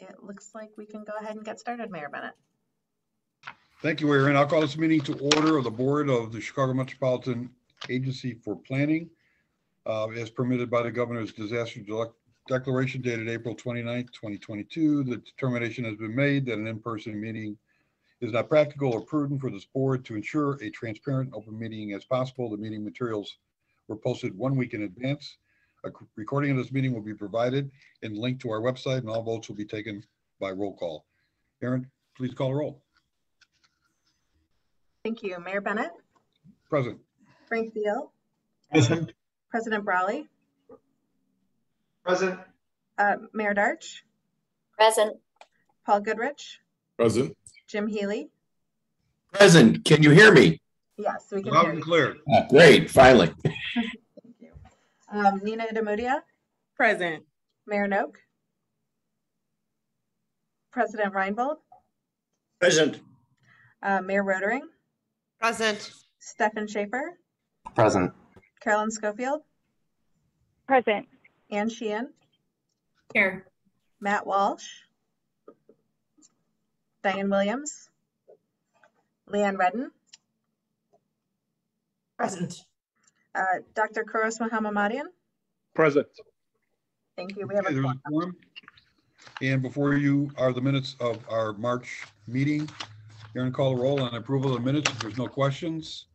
it looks like we can go ahead and get started, Mayor Bennett. Thank you, Erin. I'll call this meeting to order of the Board of the Chicago Metropolitan Agency for Planning uh, as permitted by the Governor's Disaster Declaration dated April 29th, 2022. The determination has been made that an in-person meeting is not practical or prudent for this board to ensure a transparent, open meeting as possible. The meeting materials were posted one week in advance. A c- recording of this meeting will be provided and linked to our website, and all votes will be taken by roll call. Erin, please call the roll. Thank you. Mayor Bennett, Present. Frank Beal, Present. President Brolley, Present. uh, Mayor Darch, Present. Paul Goodrich, Present. Jim Healy. Present. Can you hear me? Yes, we can Loud hear and you. clear. Ah, Great, finally. Thank you. Um, Nina Idemudia, Present. Mayor Noak, President Reinbold, Present. uh, Mayor Rotering, Present. Stefan Schaefer, Present. Carolyn Schofield, Present. Ann Sheehan, Here. Matt Walsh, Diane Williams, Leanne Redden, Present. Uh, Dr. Kuros Mohammadian. Present. Thank you. We have Okay, a quorum. And before you are the minutes of our March meeting. Erin, call the roll on approval of the minutes. If there's no questions.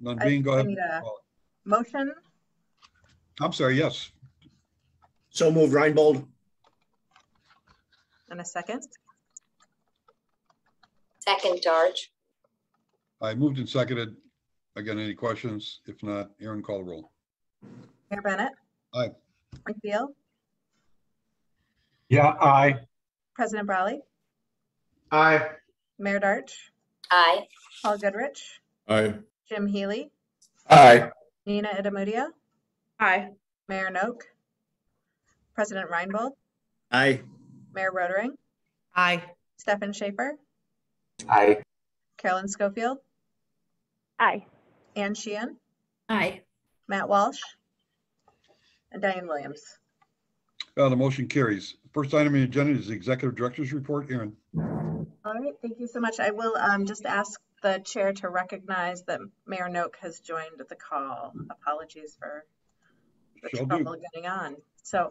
None I- being, go ahead. motion. I'm sorry, yes. So moved, Reinbold. And a second. Second, Darch. I moved and seconded. Again, any questions? If not, Erin, call the roll. Mayor Bennett. Aye. Frank Beal, Yeah, aye. President Brolley, Aye. Mayor Darch, Aye. Paul Goodrich, Aye. Jim Healy, Aye. Nina Idemudia, Aye. Mayor Noak, President Reinbold, Aye. Mayor Rotering, Aye. Stefan Schaefer, Aye. Carolyn Schofield, Aye. Ann Sheehan, Aye. Matt Walsh, and Diane Williams. Uh, the motion carries. First item on the agenda is the Executive Director's Report. Erin. All right, thank you so much. I will um, just ask the chair to recognize that Mayor Noak has joined the call. Apologies for the Shall do. trouble getting on. So,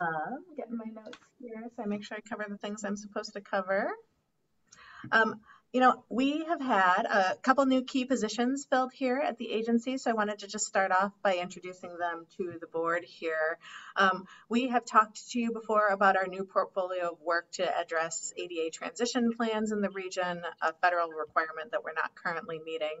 um, getting my notes here, so I make sure I cover the things I'm supposed to cover. Um, you know, we have had a couple new key positions filled here at the agency, so I wanted to just start off by introducing them to the board here. Um, we have talked to you before about our new portfolio of work to address ADA transition plans in the region, a federal requirement that we're not currently meeting.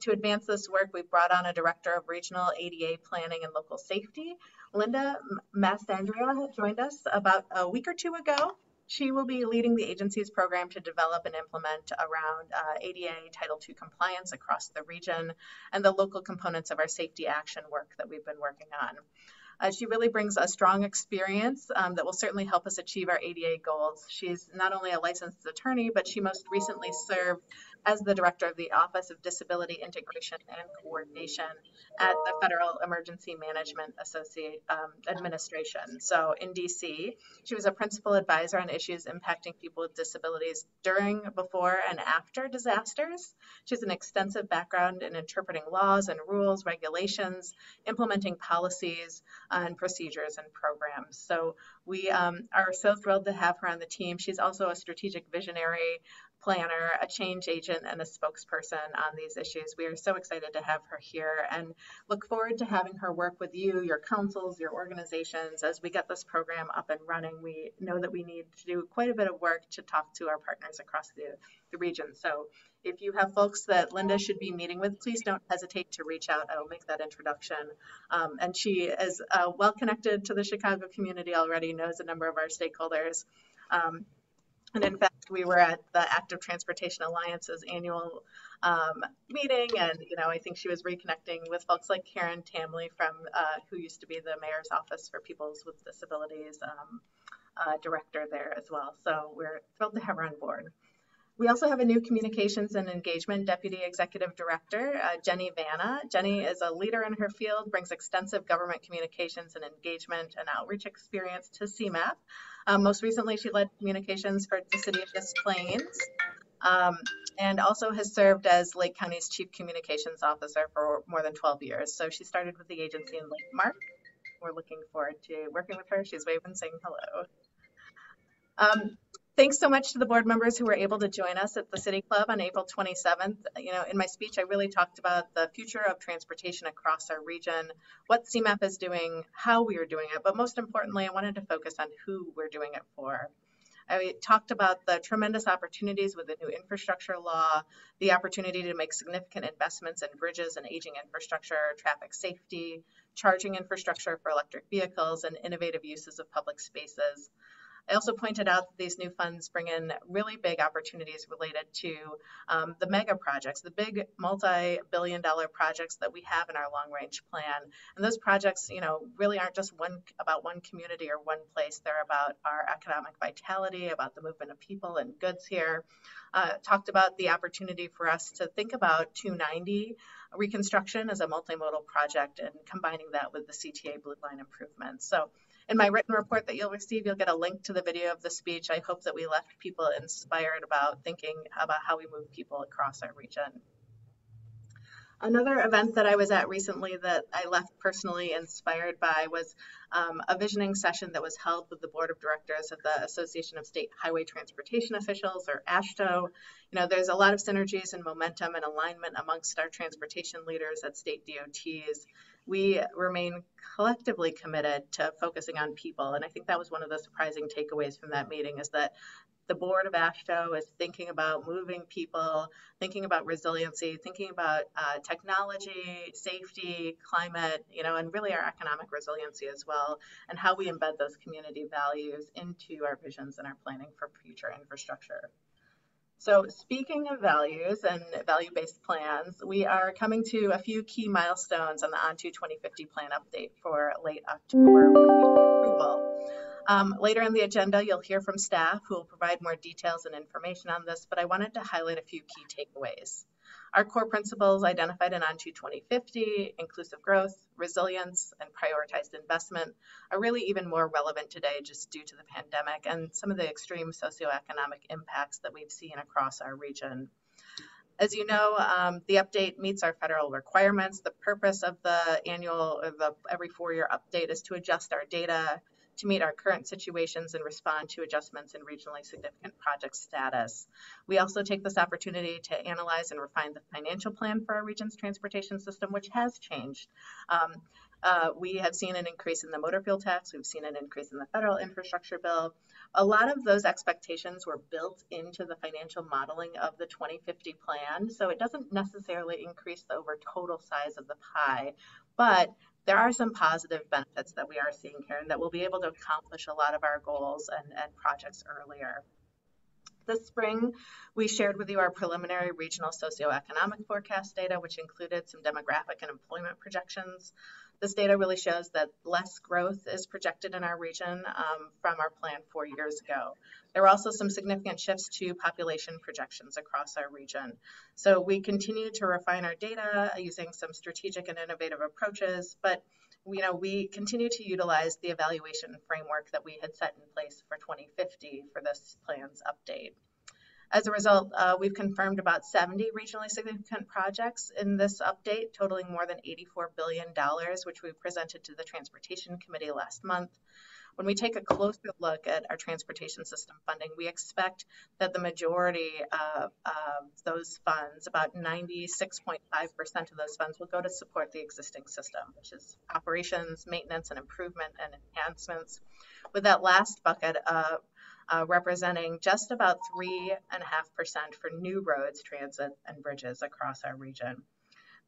To advance this work, we've brought on a director of regional ADA planning and local safety. Linda Mastandrea had joined us about a week or two ago. She will be leading the agency's program to develop and implement around uh, ADA Title II compliance across the region and the local components of our safety action work that we've been working on. Uh, she really brings a strong experience um, that will certainly help us achieve our ADA goals. She's not only a licensed attorney, but she most recently served as the director of the Office of Disability Integration and Coordination at the Federal Emergency Management Associate um, Administration. So in DC, she was a principal advisor on issues impacting people with disabilities during, before, and after disasters. She has an extensive background in interpreting laws and rules, regulations, implementing policies, uh, and procedures and programs. So we um, are so thrilled to have her on the team. She's also a strategic visionary planner, a change agent, and a spokesperson on these issues. We are so excited to have her here and look forward to having her work with you, your councils, your organizations as we get this program up and running. We know that we need to do quite a bit of work to talk to our partners across the, the region. So if you have folks that Linda should be meeting with, please don't hesitate to reach out. I will make that introduction. Um, and she is uh, well connected to the Chicago community already, knows a number of our stakeholders. Um, and in fact, we were at the Active Transportation Alliance's annual um, meeting, and you know, I think she was reconnecting with folks like Karen Tamley from uh, who used to be the mayor's office for peoples with disabilities um, uh, director there as well. So we're thrilled to have her on board. We also have a new communications and engagement deputy executive director, uh, Jenny Vanna. Jenny is a leader in her field, brings extensive government communications and engagement and outreach experience to CMAP. Um, most recently, she led communications for the city of Des Plaines. Um, and also has served as Lake County's chief communications officer for more than 12 years. So she started with the agency in late March. We're looking forward to working with her. She's waving, saying hello. Um, thanks so much to the board members who were able to join us at the City Club on April 27th. You know, in my speech, I really talked about the future of transportation across our region, what CMAP is doing, how we are doing it, but most importantly, I wanted to focus on who we're doing it for. I talked about the tremendous opportunities with the new infrastructure law, the opportunity to make significant investments in bridges and aging infrastructure, traffic safety, charging infrastructure for electric vehicles, and innovative uses of public spaces. I also pointed out that these new funds bring in really big opportunities related to um, the mega projects, the big multi-billion dollar projects that we have in our long range plan. And those projects, you know, really aren't just one about one community or one place. They're about our economic vitality, about the movement of people and goods here. Uh, talked about the opportunity for us to think about 290 reconstruction as a multimodal project and combining that with the CTA Blue Line improvements. So in my written report that you'll receive, you'll get a link to the video of the speech. I hope that we left people inspired about thinking about how we move people across our region. Another event that I was at recently that I left personally inspired by was um, a visioning session that was held with the board of directors of the Association of State Highway Transportation Officials, or AASHTO. You know, there's a lot of synergies and momentum and alignment amongst our transportation leaders at state DOTs. We remain collectively committed to focusing on people, and I think that was one of the surprising takeaways from that meeting is that the board of AASHTO is thinking about moving people, thinking about resiliency, thinking about uh, technology, safety, climate, you know, and really our economic resiliency as well, and how we embed those community values into our visions and our planning for future infrastructure. So speaking of values and value-based plans, we are coming to a few key milestones on the ON TO 2050 plan update for late October approval. Um, later in the agenda, you'll hear from staff who will provide more details and information on this, but I wanted to highlight a few key takeaways. Our core principles identified in ON TO 2050, inclusive growth, resilience, and prioritized investment are really even more relevant today just due to the pandemic and some of the extreme socioeconomic impacts that we've seen across our region. As you know, um, the update meets our federal requirements. The purpose of the annual or the every four-year update is to adjust our data to meet our current situations and respond to adjustments in regionally significant project status. We also take this opportunity to analyze and refine the financial plan for our region's transportation system, which has changed. Um, uh, we have seen an increase in the motor fuel tax. We've seen an increase in the federal infrastructure bill. A lot of those expectations were built into the financial modeling of the 2050 plan. So it doesn't necessarily increase the over total size of the pie, but there are some positive benefits that we are seeing here and that we'll be able to accomplish a lot of our goals and, and projects earlier. This spring, we shared with you our preliminary regional socioeconomic forecast data, which included some demographic and employment projections. This data really shows that less growth is projected in our region um, from our plan four years ago. There were also some significant shifts to population projections across our region. So we continue to refine our data using some strategic and innovative approaches, but you know, we continue to utilize the evaluation framework that we had set in place for 2050 for this plan's update. As a result, uh, we've confirmed about 70 regionally significant projects in this update, totaling more than $84 billion, which we presented to the Transportation Committee last month. When we take a closer look at our transportation system funding, we expect that the majority of, of those funds, about 96.5% of those funds, will go to support the existing system, which is operations, maintenance, and improvement and enhancements. With that last bucket, uh, uh, representing just about 3.5% for new roads, transit, and bridges across our region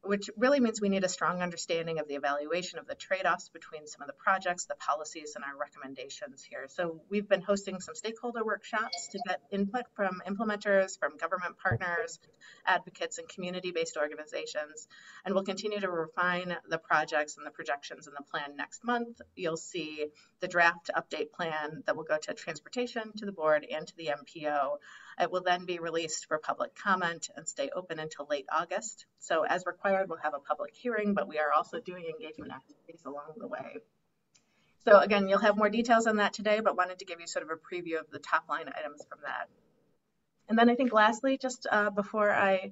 which really means we need a strong understanding of the evaluation of the trade-offs between some of the projects, the policies, and our recommendations here. So we've been hosting some stakeholder workshops to get input from implementers, from government partners, advocates, and community-based organizations. And we'll continue to refine the projects and the projections in the plan next month. You'll see the draft update plan that will go to transportation, to the board, and to the MPO It will then be released for public comment and stay open until late August. So as required, we'll have a public hearing, but we are also doing engagement activities along the way. So again, you'll have more details on that today, but wanted to give you sort of a preview of the top line items from that. And then I think lastly, just uh, before I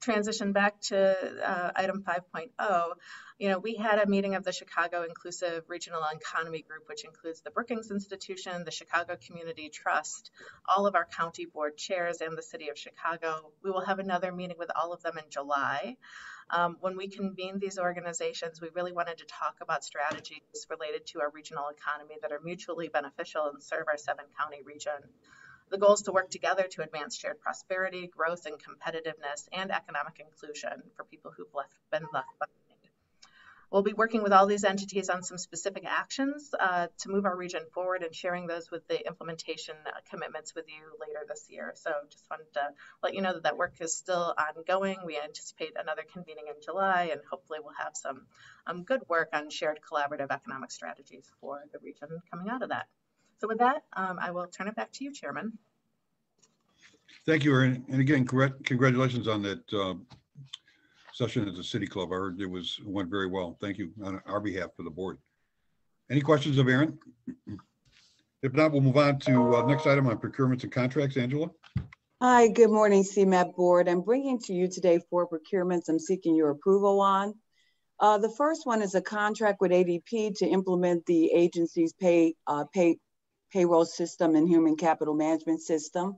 transition back to uh, item 5.0, you know, we had a meeting of the Chicago Inclusive Regional Economy Group, which includes the Brookings Institution, the Chicago Community Trust, all of our county board chairs, and the city of Chicago. We will have another meeting with all of them in July. Um, when we convened these organizations, we really wanted to talk about strategies related to our regional economy that are mutually beneficial and serve our seven county region. The goal is to work together to advance shared prosperity, growth, and competitiveness, and economic inclusion for people who've left, been left behind. We'll be working with all these entities on some specific actions uh, to move our region forward and sharing those with the implementation uh, commitments with you later this year. So just wanted to let you know that that work is still ongoing. We anticipate another convening in July, and hopefully we'll have some um, good work on shared collaborative economic strategies for the region coming out of that. So with that, um, I will turn it back to you, Chairman. Thank you, Erin. And again, congratulations on that uh, session at the City Club. I heard it was, went very well. Thank you on our behalf for the board. Any questions of Erin? If not, we'll move on to uh, next item on procurements and contracts. Angela? Hi, good morning, CMAP Board. I'm bringing to you today four procurements I'm seeking your approval on. Uh, the first one is a contract with ADP to implement the agency's pay, uh, pay payroll system and human capital management system.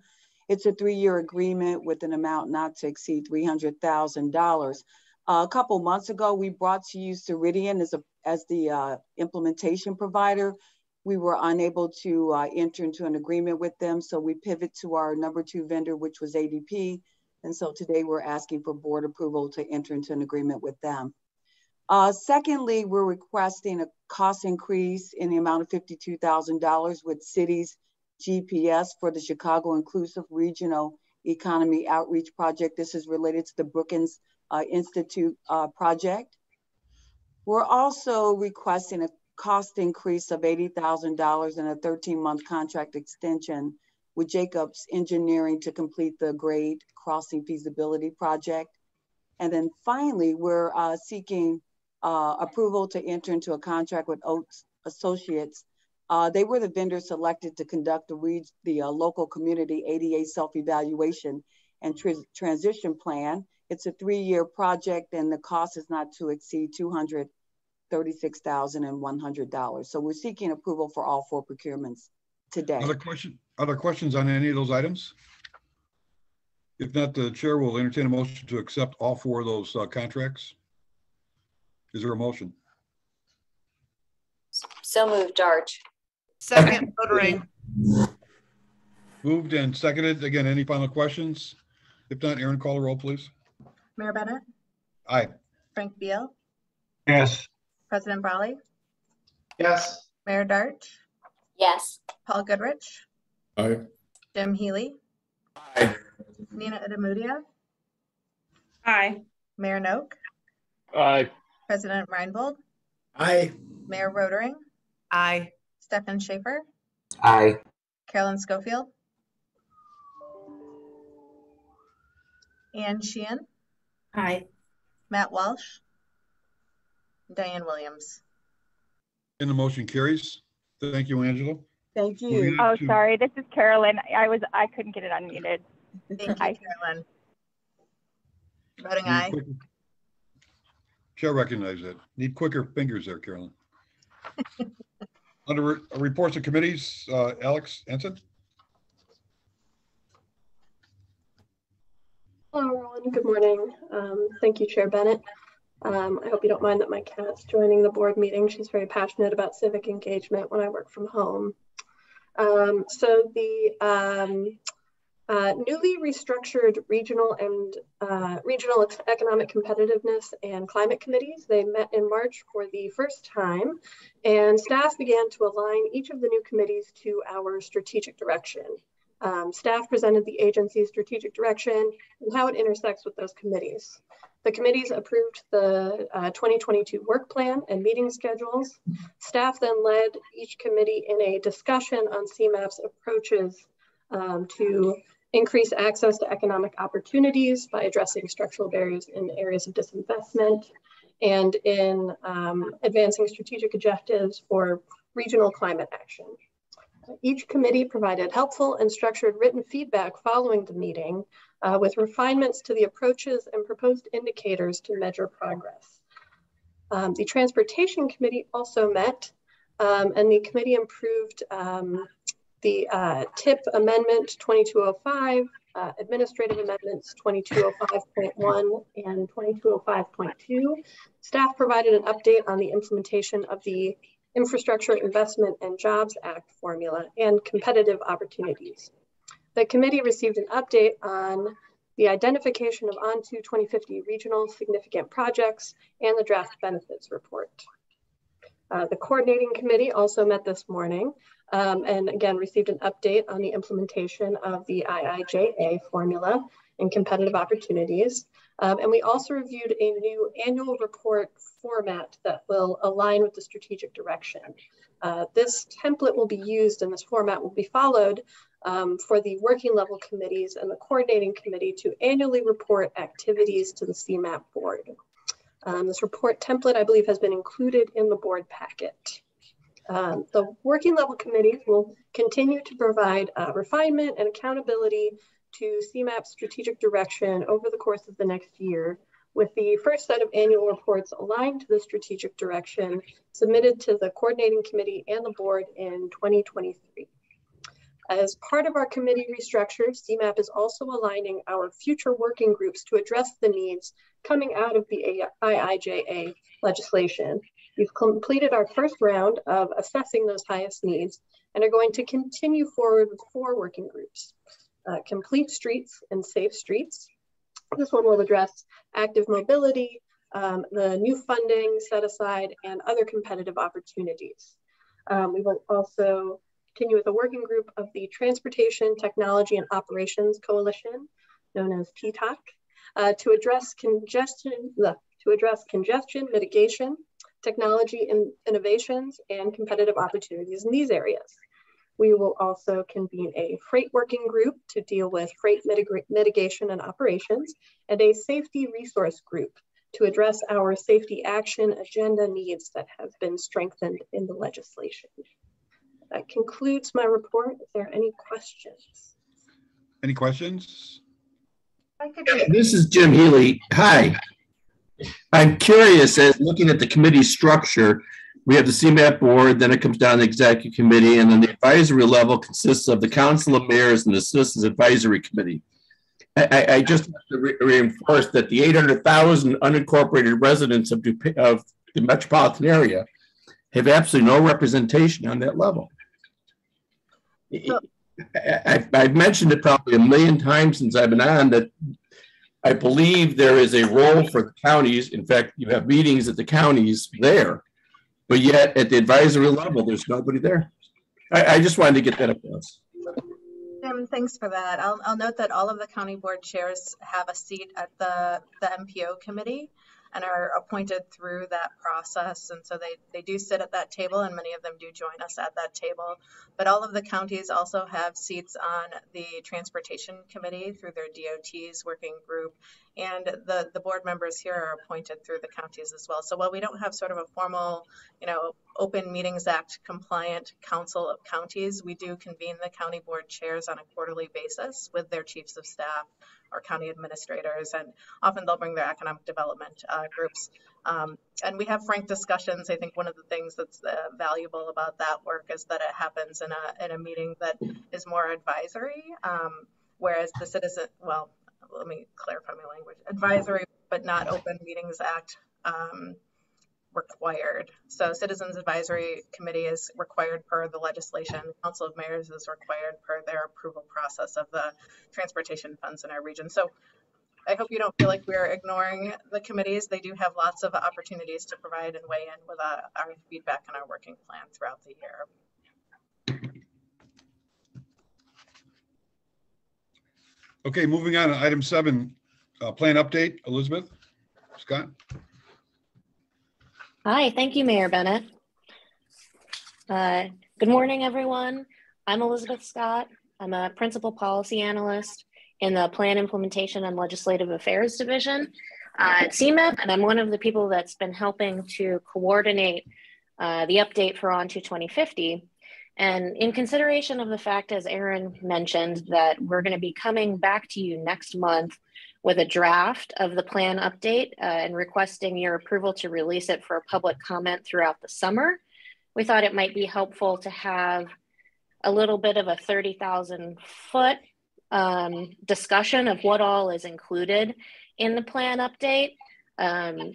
It's a three-year agreement with an amount not to exceed $300,000. Uh, a couple months ago, we brought to you Ceridian as, a, as the uh, implementation provider. We were unable to uh, enter into an agreement with them, so we pivot to our number two vendor, which was ADP. And so today we're asking for board approval to enter into an agreement with them. Uh, secondly, we're requesting a cost increase in the amount of $52,000 with cities GPS for the Chicago Inclusive Regional Economy Outreach Project. This is related to the Brookings uh, Institute uh, project. We're also requesting a cost increase of $80,000 and a 13-month contract extension with Jacobs Engineering to complete the grade crossing feasibility project. And then finally, we're uh, seeking uh, approval to enter into a contract with Oates Associates. Uh, they were the vendor selected to conduct the, the uh, local community ADA self-evaluation and tr transition plan. It's a three-year project and the cost is not to exceed $236,100. So we're seeking approval for all four procurements today. Other question, other questions on any of those items? If not, the chair will entertain a motion to accept all four of those uh, contracts. Is there a motion? So moved, Darch. Second, Voting. Moved and seconded. Again, any final questions? If not, Erin, call the roll, please. Mayor Bennett, Aye. Frank Beal, Yes. President Brolley, Yes. Mayor Darch, Yes. Paul Goodrich, Aye. Jim Healy, Aye. Nina Idemudia, Aye. Mayor Noak, Aye. President Reinbold, Aye. Mayor Rotering, Aye. Stefan Schaefer, Aye. Carolyn Schofield, Ann Sheehan, Aye. Matt Walsh, Diane Williams. And the motion carries. Thank you, Angela. Thank you. Oh, to- sorry. This is Carolyn. I was I couldn't get it unmuted. Thank you, Carolyn. Voting Need aye. Quick- Chair recognizes that. Need quicker fingers there, Carolyn. Under re- reports of committees, uh, Alex Ensign? Hello, everyone. Good morning. Um, thank you, Chair Bennett. Um, I hope you don't mind that my cat's joining the board meeting. She's very passionate about civic engagement when I work from home. Um, so the um, uh, newly restructured regional and uh, regional economic competitiveness and climate committees, they met in March for the first time, and staff began to align each of the new committees to our strategic direction. Um, staff presented the agency's strategic direction and how it intersects with those committees. The committees approved the uh, 2022 work plan and meeting schedules. Staff then led each committee in a discussion on CMAP's approaches um, to increase access to economic opportunities by addressing structural barriers in areas of disinvestment, and in um, advancing strategic objectives for regional climate action. Each committee provided helpful and structured written feedback following the meeting uh, with refinements to the approaches and proposed indicators to measure progress. Um, the Transportation Committee also met um, and the committee improved um, the uh, TIP Amendment 2205, uh, Administrative Amendments 2205.1 and 2205.2. Staff provided an update on the implementation of the Infrastructure Investment and Jobs Act formula and competitive opportunities. The committee received an update on the identification of ONTO 2050 regional significant projects and the draft benefits report. Uh, the coordinating committee also met this morning um, and again received an update on the implementation of the IIJA formula and competitive opportunities. Um, and we also reviewed a new annual report format that will align with the strategic direction. Uh, this template will be used and this format will be followed um, for the working level committees and the coordinating committee to annually report activities to the CMAP board. Um, this report template, I believe, has been included in the board packet. Um, the working level committees will continue to provide uh, refinement and accountability to CMAP strategic direction over the course of the next year, with the first set of annual reports aligned to the strategic direction submitted to the coordinating committee and the board in 2023. As part of our committee restructure, CMAP is also aligning our future working groups to address the needs coming out of the IIJA legislation. We've completed our first round of assessing those highest needs and are going to continue forward with four working groups. Uh, complete streets and safe streets. This one will address active mobility, um, the new funding set aside, and other competitive opportunities. Um, we will also continue with a working group of the Transportation, Technology, and Operations Coalition, known as TTOC, uh, to address congestion, to address congestion mitigation, technology and innovations, and competitive opportunities in these areas. We will also convene a freight working group to deal with freight mitig mitigation and operations, and a safety resource group to address our safety action agenda needs that have been strengthened in the legislation. That concludes my report. Is there any questions? Any questions? I could. This is Jim Healy. Hi. I'm curious, as looking at the committee structure, we have the CMAP board, then it comes down to the executive committee, and then the advisory level consists of the council of mayors and the citizens advisory committee. I, I, just have to re- reinforce that the 800,000 unincorporated residents of, Dupa- of the metropolitan area have absolutely no representation on that level. I, I've mentioned it probably a million times since I've been on that I believe there is a role for the counties. In fact, you have meetings at the counties there, but yet at the advisory level, there's nobody there. I, I just wanted to get that across. Jim, thanks for that. I'll, I'll note that all of the county board chairs have a seat at the, the MPO committee and are appointed through that process. And so they, they do sit at that table and many of them do join us at that table. But all of the counties also have seats on the transportation committee through their DOTs working group. And the, the board members here are appointed through the counties as well. So while we don't have sort of a formal, you know, Open Meetings Act compliant council of counties, we do convene the county board chairs on a quarterly basis with their chiefs of staff or county administrators, and often they'll bring their economic development uh, groups. Um, and we have frank discussions. I think one of the things that's uh, valuable about that work is that it happens in a in a meeting that is more advisory, um, whereas the citizen, well, let me clarify my language, advisory but not Open Meetings Act. Um, required. So Citizens Advisory Committee is required per the legislation. Council of Mayors is required per their approval process of the transportation funds in our region. So I hope you don't feel like we're ignoring the committees. They do have lots of opportunities to provide and weigh in with uh, our feedback and our working plan throughout the year. Okay, moving on to item seven, uh, plan update. Elizabeth? Scott? Hi, thank you, Mayor Bennett. Uh, Good morning, everyone. I'm Elizabeth Scott. I'm a principal policy analyst in the Plan Implementation and Legislative Affairs Division uh, at CMAP, and I'm one of the people that's been helping to coordinate uh, the update for On to 2050. And in consideration of the fact, as Erin mentioned, that we're going to be coming back to you next month with a draft of the plan update uh, and requesting your approval to release it for public comment throughout the summer, we thought it might be helpful to have a little bit of a 30,000 foot um, discussion of what all is included in the plan update. Um,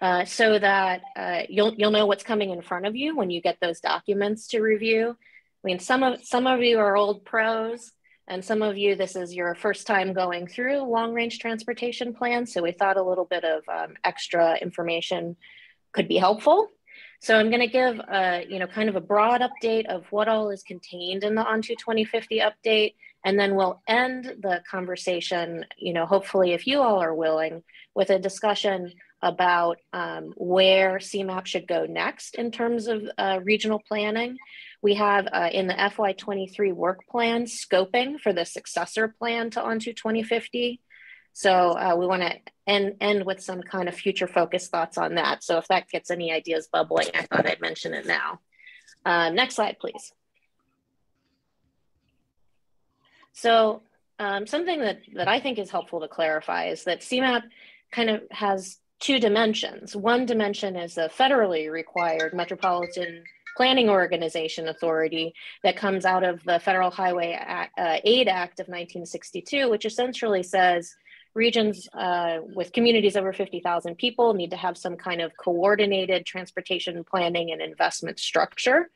uh, so that uh, you'll you'll know what's coming in front of you when you get those documents to review. I mean, some of some of you are old pros, and some of you this is your first time going through long range transportation plan. So we thought a little bit of um, extra information could be helpful. So I'm going to give a, you know kind of a broad update of what all is contained in the ONTO 2050 update, and then we'll end the conversation. You know, hopefully, if you all are willing, with a discussion about um, where CMAP should go next in terms of uh, regional planning. We have uh, in the FY23 work plan scoping for the successor plan to ONTO 2050. So uh, we want to end, end with some kind of future focused thoughts on that. So if that gets any ideas bubbling, I thought I'd mention it now. Uh, next slide, please. So um, something that, that I think is helpful to clarify is that CMAP kind of has two dimensions. One dimension is the federally required Metropolitan Planning Organization Authority that comes out of the Federal Highway uh, Aid Act of 1962, which essentially says regions uh, with communities over 50,000 people need to have some kind of coordinated transportation planning and investment structure.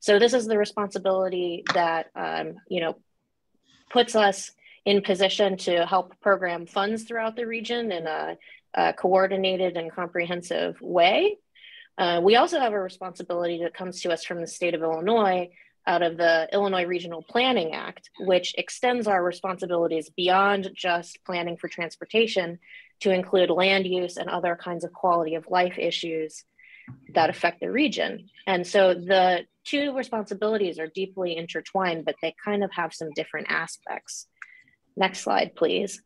So this is the responsibility that um, you know puts us in position to help program funds throughout the region in a uh, coordinated and comprehensive way. Uh, we also have a responsibility that comes to us from the state of Illinois out of the Illinois Regional Planning Act, which extends our responsibilities beyond just planning for transportation to include land use and other kinds of quality of life issues that affect the region. And so the two responsibilities are deeply intertwined, but they kind of have some different aspects. Next slide, please.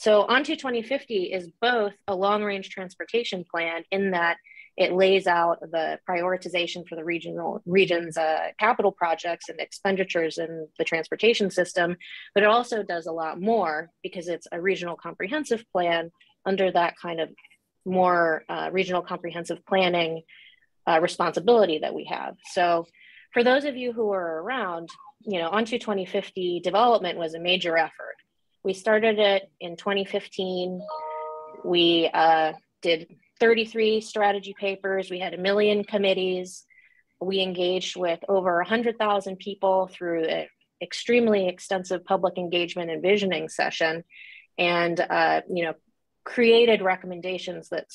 So ONTO 2050 is both a long range transportation plan in that it lays out the prioritization for the regional region's uh, capital projects and expenditures in the transportation system, but it also does a lot more because it's a regional comprehensive plan under that kind of more uh, regional comprehensive planning uh, responsibility that we have. So for those of you who are around, you know, ONTO 2050 development was a major effort. We started it in 2015. We uh, did 33 strategy papers. We had a million committees. We engaged with over 100,000 people through an extremely extensive public engagement and visioning session, and uh, you know, created recommendations that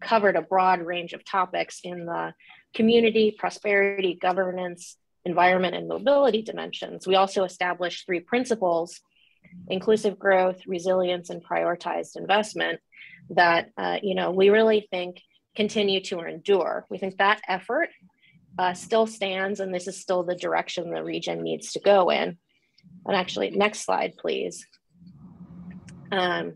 covered a broad range of topics in the community, prosperity, governance, environment, and mobility dimensions. We also established three principles inclusive growth, resilience, and prioritized investment that uh, you know we really think continue to endure. We think that effort uh, still stands, and this is still the direction the region needs to go in. And actually, next slide, please. Um,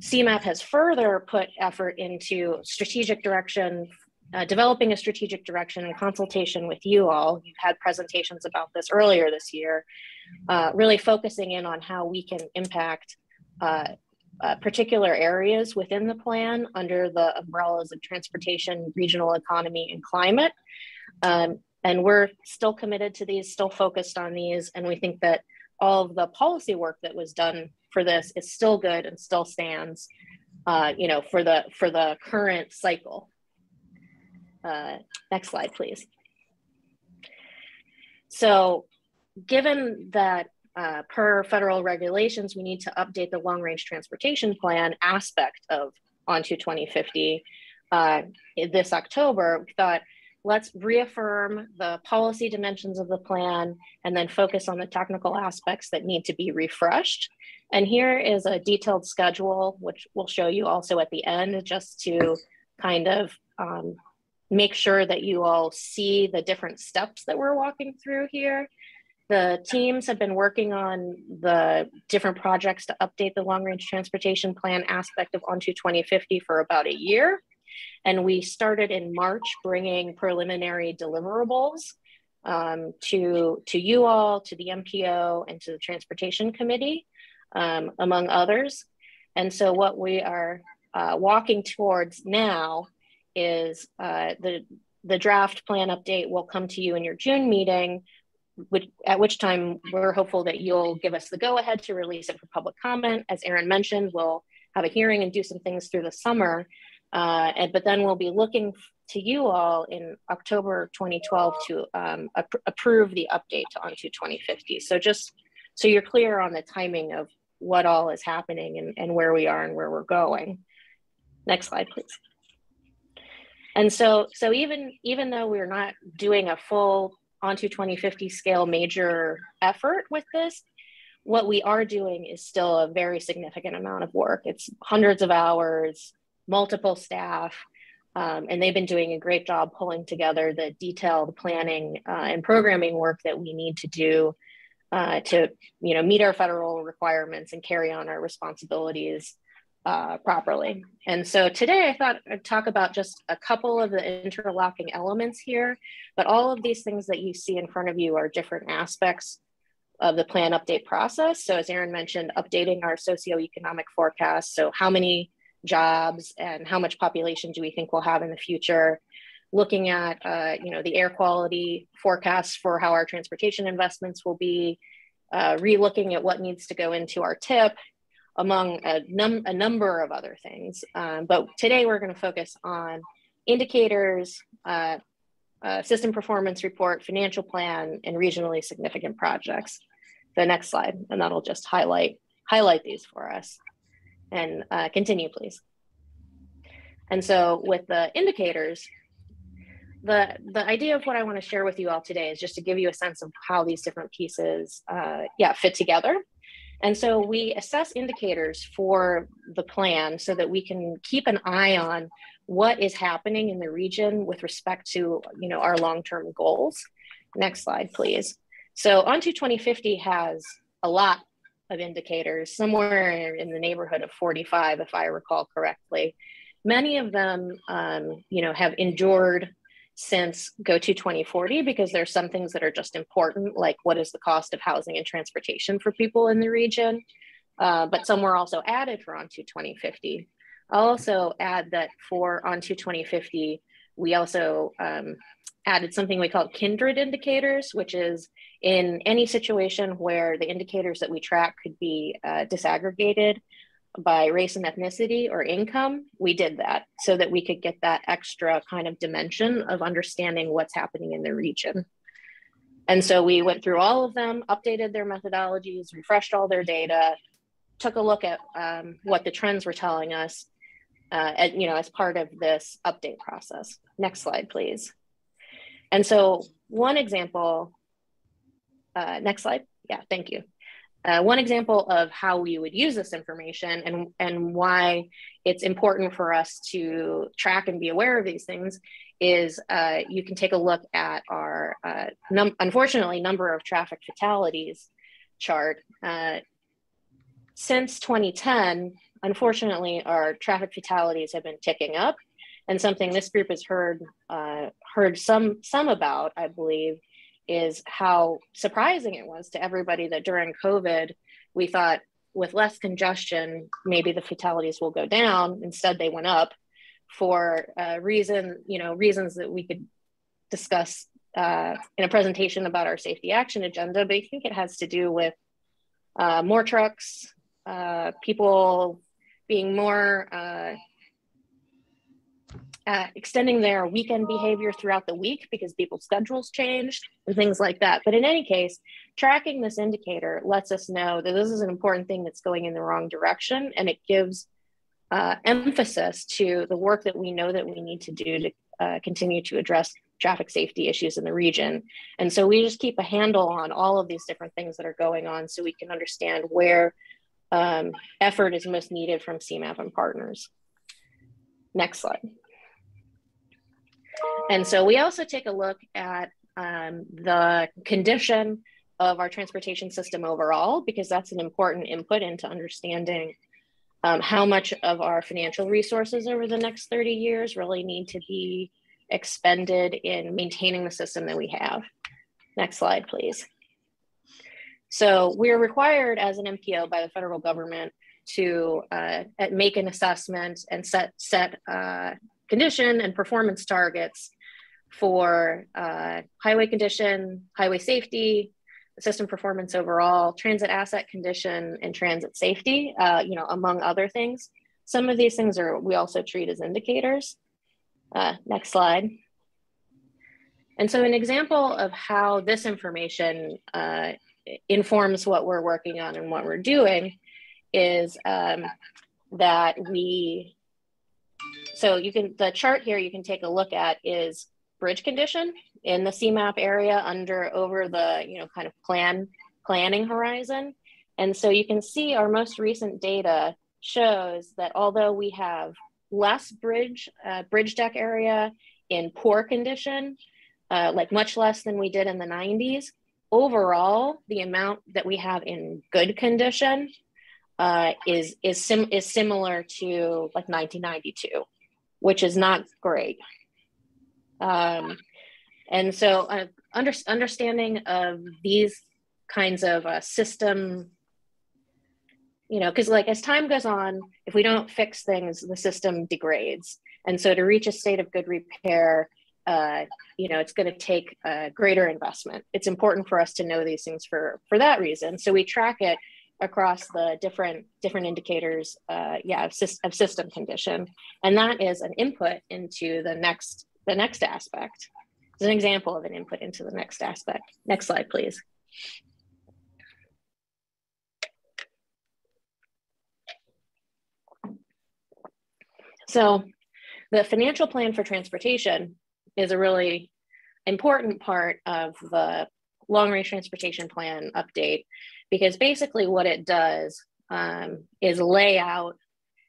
CMAP has further put effort into strategic direction uh, developing a strategic direction in consultation with you all. You've had presentations about this earlier this year, uh, really focusing in on how we can impact uh, uh particular areas within the plan under the umbrellas of transportation, regional economy, and climate. Um, and we're still committed to these, still focused on these, and we think that all of the policy work that was done for this is still good and still stands, uh, you know, for the for the current cycle. Uh, next slide, please. So given that uh, per federal regulations, we need to update the long range transportation plan aspect of ONTO 2050 uh, this October, we thought let's reaffirm the policy dimensions of the plan and then focus on the technical aspects that need to be refreshed. And here is a detailed schedule, which we'll show you also at the end, just to kind of um, make sure that you all see the different steps that we're walking through here. The teams have been working on the different projects to update the long range transportation plan aspect of Onto 2050 for about a year. And we started in March bringing preliminary deliverables um, to, to you all, to the MPO, and to the Transportation Committee, um, among others. And so what we are uh, walking towards now is uh, the, the draft plan update will come to you in your June meeting, which, at which time we're hopeful that you'll give us the go ahead to release it for public comment. As Erin mentioned, we'll have a hearing and do some things through the summer. Uh, and, but then we'll be looking to you all in October 2012 to um, ap approve the update to onto 2050. So just so you're clear on the timing of what all is happening and, and where we are and where we're going. Next slide, please. And so, so even, even though we're not doing a full onto 2050 scale major effort with this, what we are doing is still a very significant amount of work. It's hundreds of hours, multiple staff, um, and they've been doing a great job pulling together the detailed planning uh, and programming work that we need to do uh, to you know, meet our federal requirements and carry on our responsibilities uh, properly. And so today I thought I'd talk about just a couple of the interlocking elements here, but all of these things that you see in front of you are different aspects of the plan update process. So as Erin mentioned, updating our socioeconomic forecast. So how many jobs and how much population do we think we'll have in the future? Looking at, uh, you know, the air quality forecasts for how our transportation investments will be, uh, re-looking at what needs to go into our tip, among a, num a number of other things. Um, but today we're going to focus on indicators, uh, uh, system performance report, financial plan, and regionally significant projects. The next slide, and that'll just highlight highlight these for us. And uh, continue, please. And so with the indicators, the, the idea of what I want to share with you all today is just to give you a sense of how these different pieces, uh, yeah, fit together. And so we assess indicators for the plan so that we can keep an eye on what is happening in the region with respect to you know, our long-term goals. Next slide, please. So Onto 2050 has a lot of indicators, somewhere in the neighborhood of 45, if I recall correctly. Many of them, um, you know, have endured since Go to 2040 because there's some things that are just important, like what is the cost of housing and transportation for people in the region. Uh, but some were also added for Onto 2050. I'll also add that for Onto 2050, we also um, added something we call kindred indicators, which is in any situation where the indicators that we track could be uh, disaggregated by race and ethnicity or income, we did that so that we could get that extra kind of dimension of understanding what's happening in the region. And so we went through all of them, updated their methodologies, refreshed all their data, took a look at um, what the trends were telling us, uh, at, you know, as part of this update process. Next slide, please. And so one example, uh, next slide. Yeah, thank you. Uh, one example of how we would use this information and, and why it's important for us to track and be aware of these things is uh, you can take a look at our, uh, num unfortunately, number of traffic fatalities chart. Uh, since 2010, unfortunately, our traffic fatalities have been ticking up. And something this group has heard, uh, heard some, some about, I believe, is how surprising it was to everybody that during COVID, we thought with less congestion, maybe the fatalities will go down. Instead, they went up for uh, reason, you know, reasons that we could discuss uh, in a presentation about our safety action agenda. But I think it has to do with uh, more trucks, uh, people being more uh, extending their weekend behavior throughout the week because people's schedules changed and things like that. But in any case, tracking this indicator lets us know that this is an important thing that's going in the wrong direction and it gives uh, emphasis to the work that we know that we need to do to uh, continue to address traffic safety issues in the region. And so we just keep a handle on all of these different things that are going on so we can understand where um, effort is most needed from CMAP and partners. Next slide. And so we also take a look at um, the condition of our transportation system overall, because that's an important input into understanding um, how much of our financial resources over the next 30 years really need to be expended in maintaining the system that we have. Next slide, please. So we're required as an MPO by the federal government to uh, make an assessment and set set uh, condition and performance targets for uh, highway condition, highway safety, system performance overall, transit asset condition, and transit safety, uh, you know, among other things. Some of these things are we also treat as indicators. Uh, next slide. And so an example of how this information uh, informs what we're working on and what we're doing is um, that we, so you can, the chart here you can take a look at is bridge condition in the CMAP area under over the, you know, kind of plan planning horizon. And so you can see our most recent data shows that although we have less bridge, uh, bridge deck area in poor condition, uh, like much less than we did in the 90s, overall, the amount that we have in good condition uh, is is sim is similar to like 1992, which is not great. Um, and so, uh, under, understanding of these kinds of uh, system, you know, because like as time goes on, if we don't fix things, the system degrades. And so, to reach a state of good repair, uh, you know, it's going to take a greater investment. It's important for us to know these things for for that reason. So we track it across the different different indicators uh, yeah of, of system condition. And that is an input into the next the next aspect. It's an example of an input into the next aspect. Next slide please. So the financial plan for transportation is a really important part of the long range transportation plan update because basically what it does um, is lay out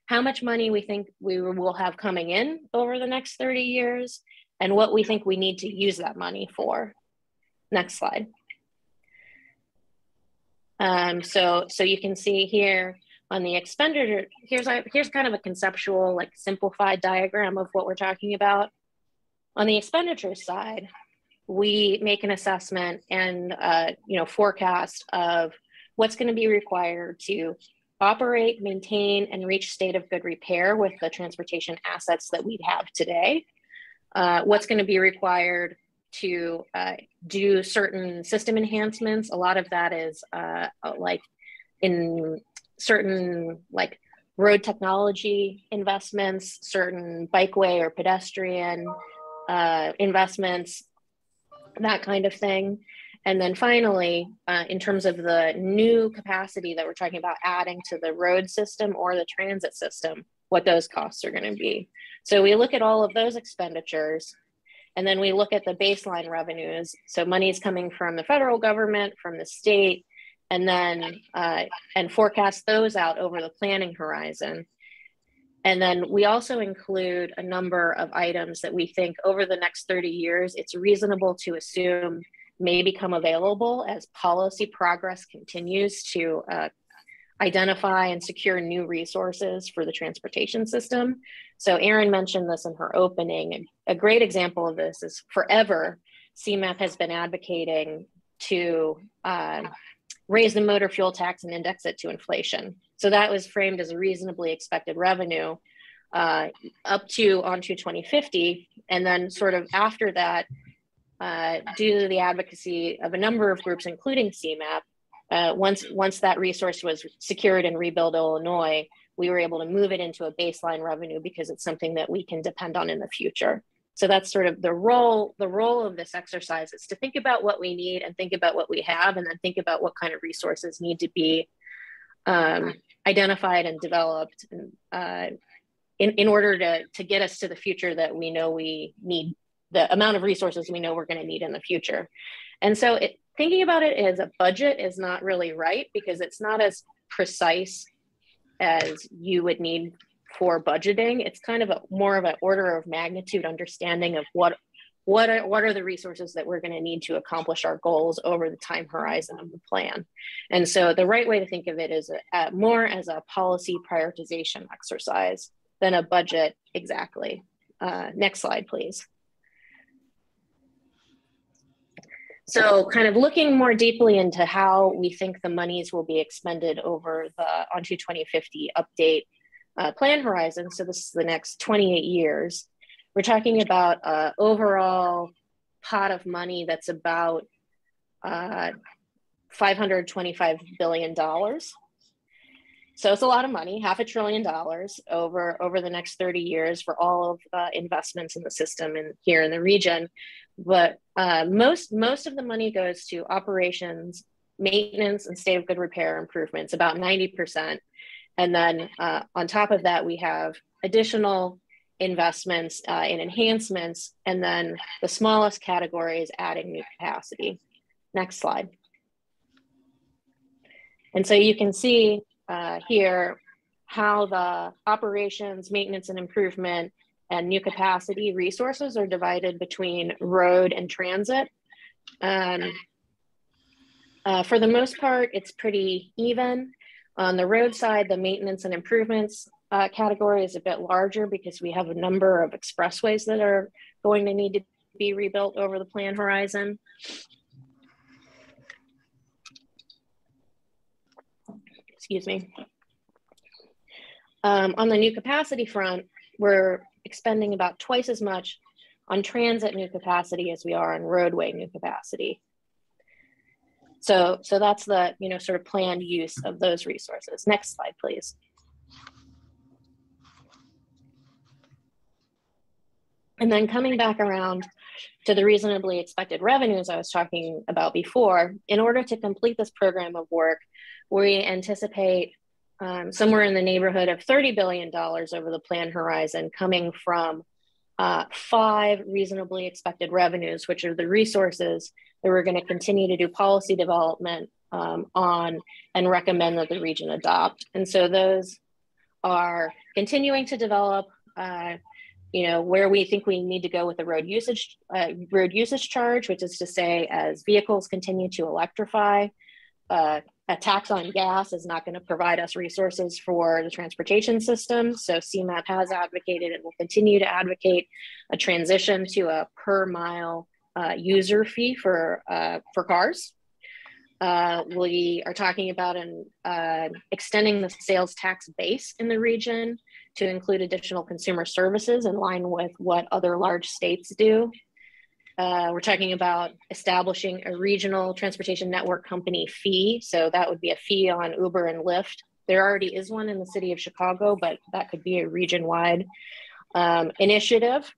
how much money we think we will have coming in over the next 30 years and what we think we need to use that money for. Next slide. Um, so, so you can see here on the expenditure, here's, a, here's kind of a conceptual, like simplified diagram of what we're talking about. On the expenditure side, we make an assessment and uh, you know forecast of what's going to be required to operate, maintain, and reach state of good repair with the transportation assets that we have today. Uh, what's going to be required to uh, do certain system enhancements. A lot of that is uh, like in certain like road technology investments, certain bikeway or pedestrian uh, investments, that kind of thing. And then finally, uh, in terms of the new capacity that we're talking about adding to the road system or the transit system, what those costs are going to be. So we look at all of those expenditures and then we look at the baseline revenues. So money is coming from the federal government, from the state, and then uh, and forecast those out over the planning horizon. And then we also include a number of items that we think over the next 30 years, it's reasonable to assume may become available as policy progress continues to uh, identify and secure new resources for the transportation system. So Erin mentioned this in her opening. A great example of this is forever, CMAP has been advocating to uh, raise the motor fuel tax and index it to inflation. So that was framed as a reasonably expected revenue uh, up to ON TO 2050. And then sort of after that, uh, due to the advocacy of a number of groups, including CMAP, uh, once once that resource was secured in Rebuild Illinois, we were able to move it into a baseline revenue because it's something that we can depend on in the future. So that's sort of the role. The role of this exercise is to think about what we need and think about what we have, and then think about what kind of resources need to be um, identified and developed uh, in, in order to, to get us to the future that we know we need the amount of resources we know we're going to need in the future. And so it, thinking about it as a budget is not really right because it's not as precise as you would need for budgeting. It's kind of a more of an order of magnitude understanding of what what are what are the resources that we're going to need to accomplish our goals over the time horizon of the plan? And so the right way to think of it is a, more as a policy prioritization exercise than a budget exactly. Uh, next slide please. So kind of looking more deeply into how we think the monies will be expended over the ON TO 2050 update uh, plan horizon so this is the next 28 years we're talking about an overall pot of money that's about uh, $525 billion. So it's a lot of money, half a trillion dollars over, over the next 30 years for all of the investments in the system and here in the region. But uh, most, most of the money goes to operations, maintenance, and state of good repair improvements, about 90%. And then uh, on top of that, we have additional investments uh, in enhancements, and then the smallest category is adding new capacity. Next slide. And so you can see uh, here how the operations, maintenance and improvement, and new capacity resources are divided between road and transit. Um, uh, for the most part, it's pretty even. On the road side, the maintenance and improvements uh, category is a bit larger because we have a number of expressways that are going to need to be rebuilt over the plan horizon. Excuse me. Um, on the new capacity front, we're expending about twice as much on transit new capacity as we are on roadway new capacity. So, so that's the you know sort of planned use of those resources. Next slide, please. And then coming back around to the reasonably expected revenues I was talking about before, in order to complete this program of work, we anticipate um, somewhere in the neighborhood of $30 billion over the plan horizon coming from uh, five reasonably expected revenues, which are the resources that we're going to continue to do policy development um, on and recommend that the region adopt. And so those are continuing to develop uh, you know where we think we need to go with the road usage uh, road usage charge which is to say as vehicles continue to electrify uh, a tax on gas is not going to provide us resources for the transportation system. So cmap has advocated and will continue to advocate a transition to a per mile uh, user fee for uh, for cars. Uh, we are talking about an, uh, extending the sales tax base in the region to include additional consumer services in line with what other large states do. Uh, we're talking about establishing a regional transportation network company fee. So that would be a fee on Uber and Lyft. There already is one in the city of Chicago, but that could be a region wide um, initiative.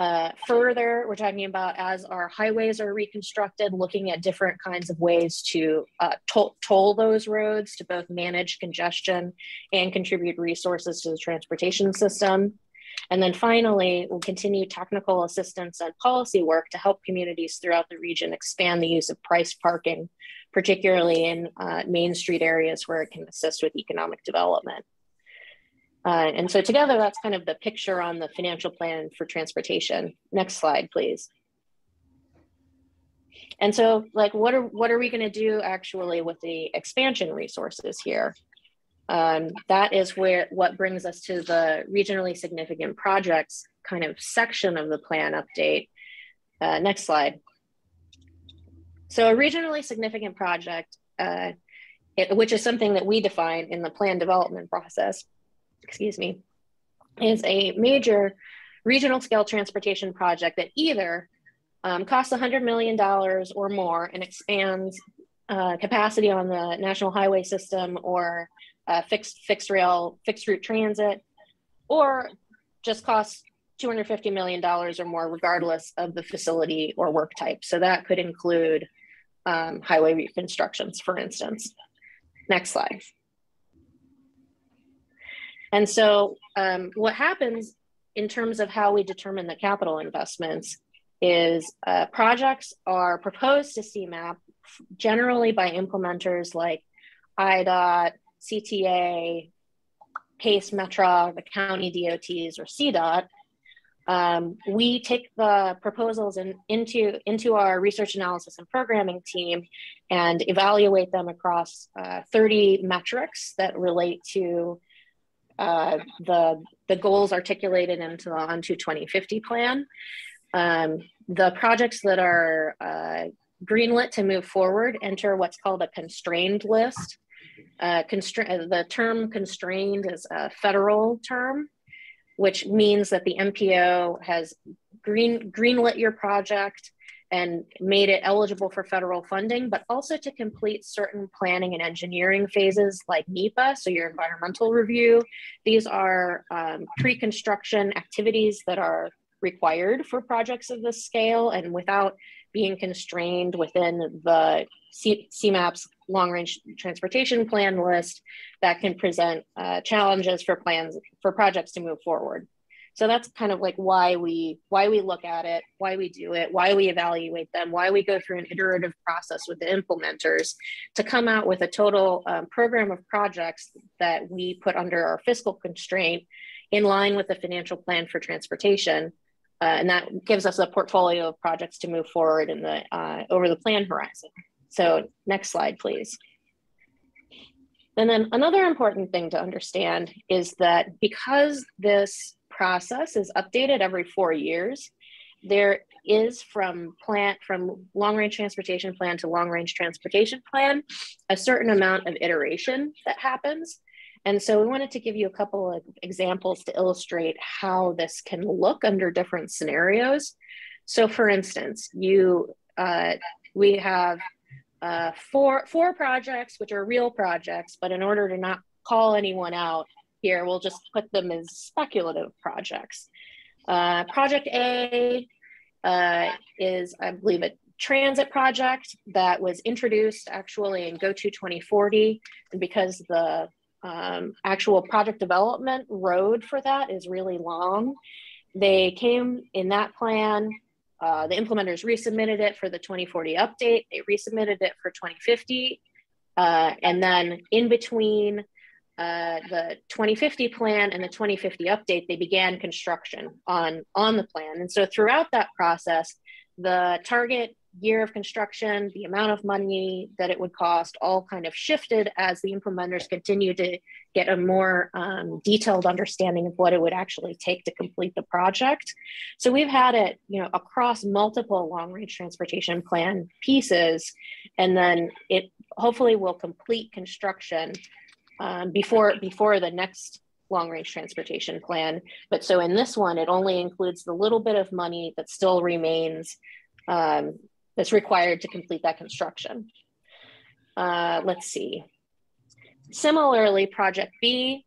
Uh, further, we're talking about as our highways are reconstructed, looking at different kinds of ways to uh, toll, toll those roads to both manage congestion and contribute resources to the transportation system. And then finally, we'll continue technical assistance and policy work to help communities throughout the region expand the use of price parking, particularly in uh, Main Street areas where it can assist with economic development. Uh, and so together, that's kind of the picture on the financial plan for transportation. Next slide, please. And so like, what are, what are we gonna do actually with the expansion resources here? Um, that is where what brings us to the regionally significant projects kind of section of the plan update. Uh, next slide. So a regionally significant project, uh, it, which is something that we define in the plan development process, excuse me, is a major regional scale transportation project that either um, costs $100 million or more and expands uh, capacity on the national highway system or uh, fixed fixed rail fixed route transit or just costs $250 million or more regardless of the facility or work type. So that could include um, highway reconstructions for instance. Next slide and so um, what happens in terms of how we determine the capital investments is uh, projects are proposed to CMAP generally by implementers like IDOT, CTA, PACE, Metra, the county DOTs, or CDOT. um, we take the proposals in, into, into our research analysis and programming team and evaluate them across uh, 30 metrics that relate to uh, the, the goals articulated into the ON TO 2050 plan. Um, the projects that are uh, greenlit to move forward enter what's called a constrained list. Uh, constra- the term constrained is a federal term which means that the MPO has green greenlit your project and made it eligible for federal funding, but also to complete certain planning and engineering phases like NEPA, so your environmental review. These are um, pre-construction activities that are required for projects of this scale and without being constrained within the C CMAP's long range transportation plan list that can present uh, challenges for plans for projects to move forward. So that's kind of like why we why we look at it, why we do it, why we evaluate them, why we go through an iterative process with the implementers to come out with a total um, program of projects that we put under our fiscal constraint in line with the financial plan for transportation uh, and that gives us a portfolio of projects to move forward in the uh, over the plan horizon. So next slide, please. And then another important thing to understand is that because this process is updated every four years, there is from plant from long range transportation plan to long range transportation plan a certain amount of iteration that happens and so we wanted to give you a couple of examples to illustrate how this can look under different scenarios. So for instance, you uh, we have uh, four, four projects, which are real projects, but in order to not call anyone out here, we'll just put them as speculative projects. Uh, project A uh, is, I believe, a transit project that was introduced actually in GO TO 2040. And because the um, actual project development road for that is really long. They came in that plan. Uh, the implementers resubmitted it for the 2040 update. They resubmitted it for 2050. Uh, and then in between uh, the 2050 plan and the 2050 update, they began construction on, on the plan. And so throughout that process, the target year of construction, the amount of money that it would cost, all kind of shifted as the implementers continue to get a more um, detailed understanding of what it would actually take to complete the project. So we've had it, you know, across multiple long-range transportation plan pieces, and then it hopefully will complete construction um, before before the next long-range transportation plan. But so in this one, it only includes the little bit of money that still remains um, that's required to complete that construction. Uh, let's see. Similarly, Project B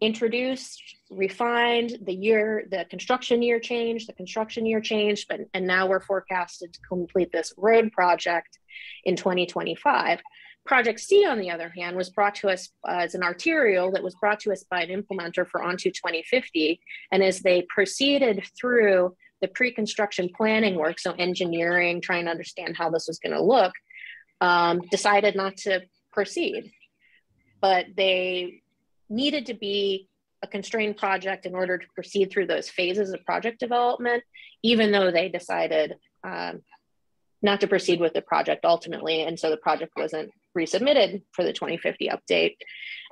introduced, refined the year, the construction year change, the construction year changed, but, and now we're forecasted to complete this road project in 2025. Project C, on the other hand, was brought to us uh, as an arterial that was brought to us by an implementer for ON TO 2050. And as they proceeded through the pre-construction planning work, so engineering, trying to understand how this was going to look, um, decided not to proceed. But they needed to be a constrained project in order to proceed through those phases of project development, even though they decided um, not to proceed with the project ultimately. And so the project wasn't resubmitted for the 2050 update.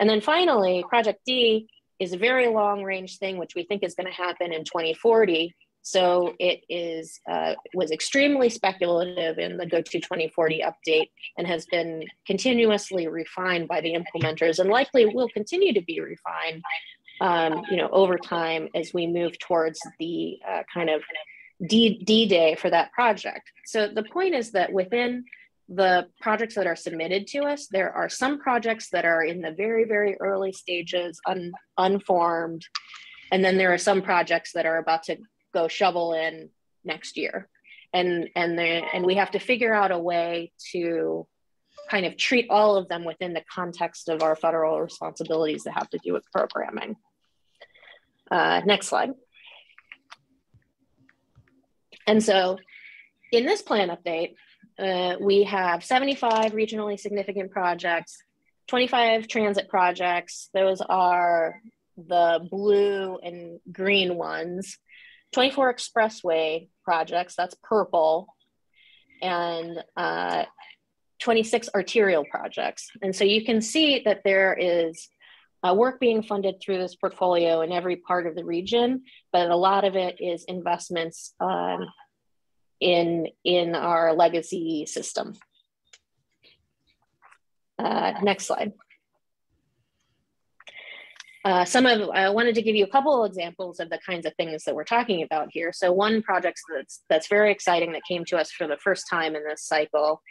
And then finally, Project D is a very long range thing, which we think is going to happen in 2040. So it is uh, was extremely speculative in the GO TO 2040 update and has been continuously refined by the implementers and likely will continue to be refined, um, you know, over time as we move towards the uh, kind of D, D day for that project. So the point is that within the projects that are submitted to us, there are some projects that are in the very, very early stages, un, unformed, and then there are some projects that are about to go shovel in next year. And and there and we have to figure out a way to kind of treat all of them within the context of our federal responsibilities that have to do with programming. Uh, next slide and so in this plan update uh, we have 75 regionally significant projects 25 transit projects those are the blue and green ones 24 expressway projects, that's purple, and uh, 26 arterial projects. And so you can see that there is uh, work being funded through this portfolio in every part of the region, but a lot of it is investments um, in, in our legacy system. Uh, next slide. Uh, some of I wanted to give you a couple examples of the kinds of things that we're talking about here. So one project that's that's very exciting that came to us for the first time in this cycle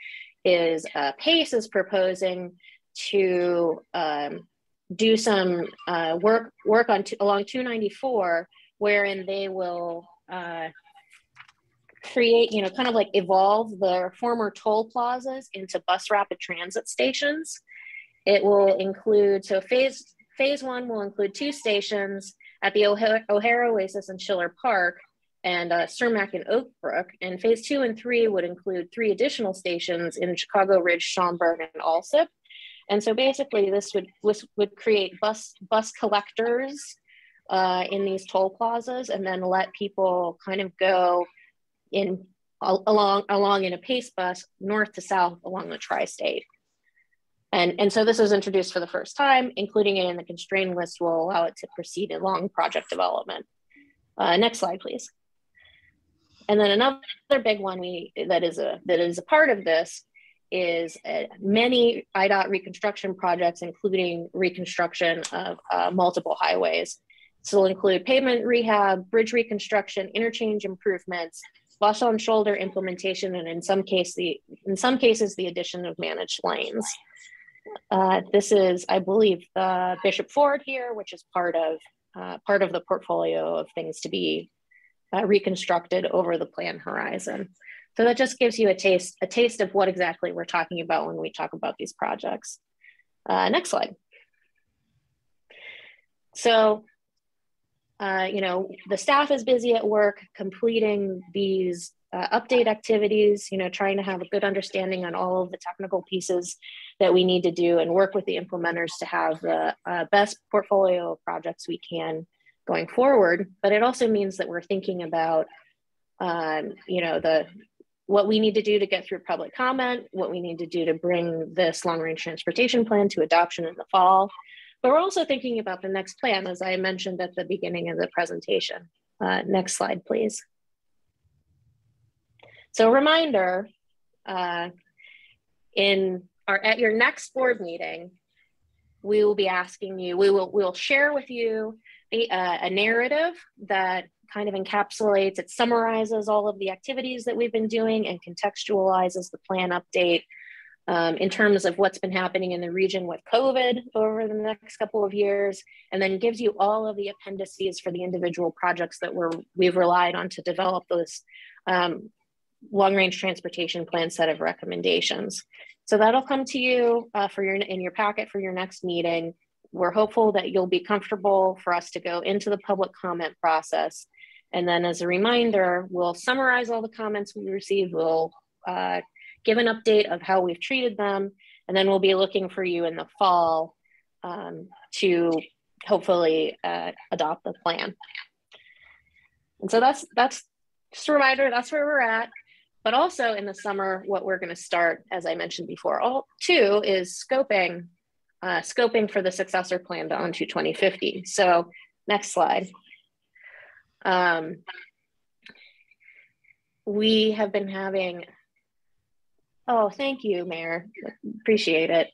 is uh, PACE is proposing to um, do some uh, work work on along 294, wherein they will uh, create, you know, kind of like evolve their former toll plazas into bus rapid transit stations. It will include so phase Phase one will include two stations at the O'Hare Oasis and Schiller Park and uh, Cermak and Oak Brook. And phase two and three would include three additional stations in Chicago Ridge, Schaumburg, and Alsip. And so basically this would, would create bus, bus collectors uh, in these toll plazas and then let people kind of go in along, along in a pace bus north to south along the tri-state. And, and so this was introduced for the first time, including it in the constrained list will allow it to proceed along project development. Uh, next slide, please. And then another big one we that is a that is a part of this is uh, many IDOT reconstruction projects, including reconstruction of uh, multiple highways. So will include pavement rehab, bridge reconstruction, interchange improvements, bus on shoulder implementation, and in some case the in some cases the addition of managed lanes. Uh, this is, I believe, the Bishop Ford here, which is part of uh, part of the portfolio of things to be uh, reconstructed over the plan horizon. So that just gives you a taste a taste of what exactly we're talking about when we talk about these projects. Uh, next slide. So, uh, you know, the staff is busy at work completing these uh, update activities, you know, trying to have a good understanding on all of the technical pieces that we need to do and work with the implementers to have the uh, best portfolio of projects we can going forward. But it also means that we're thinking about, um, you know, the what we need to do to get through public comment, what we need to do to bring this long range transportation plan to adoption in the fall. But we're also thinking about the next plan, as I mentioned at the beginning of the presentation. Uh, next slide, please. So reminder, uh, in our, at your next board meeting, we will be asking you, we will we'll share with you a, a narrative that kind of encapsulates, it summarizes all of the activities that we've been doing and contextualizes the plan update um, in terms of what's been happening in the region with COVID over the next couple of years, and then gives you all of the appendices for the individual projects that we're, we've relied on to develop those um, long range transportation plan set of recommendations. So that'll come to you uh, for your in your packet for your next meeting. We're hopeful that you'll be comfortable for us to go into the public comment process. And then as a reminder, we'll summarize all the comments we received. We'll uh, give an update of how we've treated them. And then we'll be looking for you in the fall um, to hopefully uh, adopt the plan. And so that's, that's just a reminder, that's where we're at. But also in the summer, what we're going to start, as I mentioned before, all two is scoping, uh, scoping for the successor plan to ON TO 2050. So next slide. Um, we have been having, oh, thank you, Mayor. Appreciate it.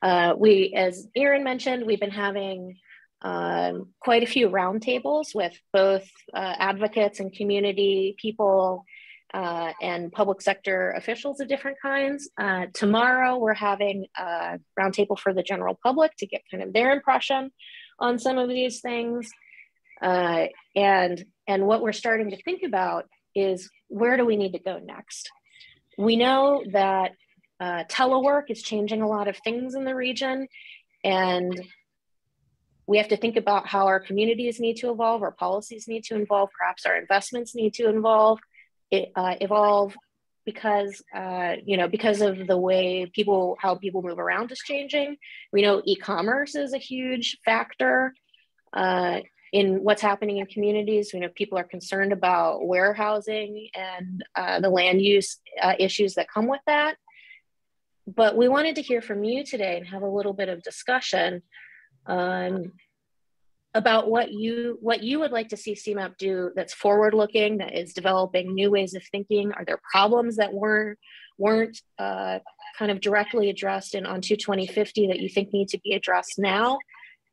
Uh, we, as Erin mentioned, we've been having um, quite a few roundtables with both uh, advocates and community people uh, and public sector officials of different kinds. Uh, tomorrow, we're having a roundtable for the general public to get kind of their impression on some of these things. Uh, and, and what we're starting to think about is where do we need to go next? We know that uh, telework is changing a lot of things in the region, and we have to think about how our communities need to evolve, our policies need to evolve, perhaps our investments need to evolve uh, evolve because uh, you know because of the way people how people move around is changing. We know e-commerce is a huge factor uh, in what's happening in communities. We know people are concerned about warehousing and uh, the land use uh, issues that come with that. But we wanted to hear from you today and have a little bit of discussion um, about what you what you would like to see CMAP do that's forward looking, that is developing new ways of thinking. Are there problems that weren't weren't uh, kind of directly addressed in on 2050 that you think need to be addressed now?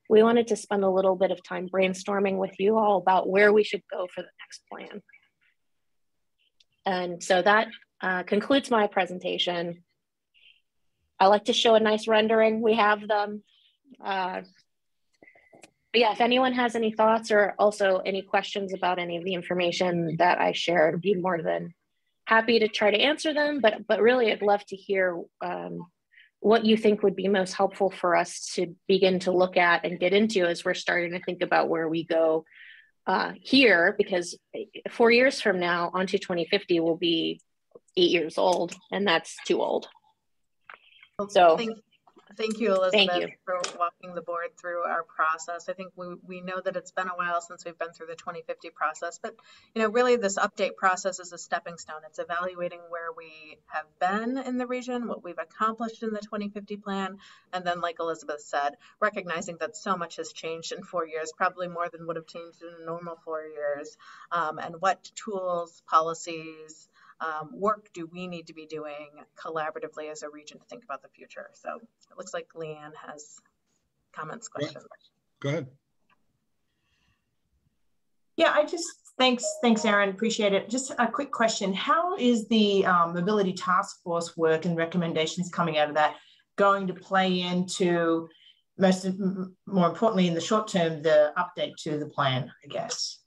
We wanted to spend a little bit of time brainstorming with you all about where we should go for the next plan. And so that uh, concludes my presentation. I like to show a nice rendering. We have them. Uh, yeah, if anyone has any thoughts or also any questions about any of the information that I shared, I'd be more than happy to try to answer them. But but really, I'd love to hear um, what you think would be most helpful for us to begin to look at and get into as we're starting to think about where we go uh, here. Because four years from now, ON TO 2050 will be eight years old, and that's too old. So Thank, thank you, Elizabeth, Thank you. for walking the board through our process. I think we, we know that it's been a while since we've been through the 2050 process, but you know, really this update process is a stepping stone. It's evaluating where we have been in the region, what we've accomplished in the 2050 plan, and then, like Elizabeth said, recognizing that so much has changed in four years, probably more than would have changed in a normal four years, um, and what tools, policies, um, work do we need to be doing collaboratively as a region to think about the future? So it looks like Leanne has comments, questions. Go ahead. Yeah, I just, thanks, thanks, Erin, appreciate it. Just a quick question. How is the um, mobility task force work and recommendations coming out of that going to play into most, more importantly, in the short term, the update to the plan, I guess?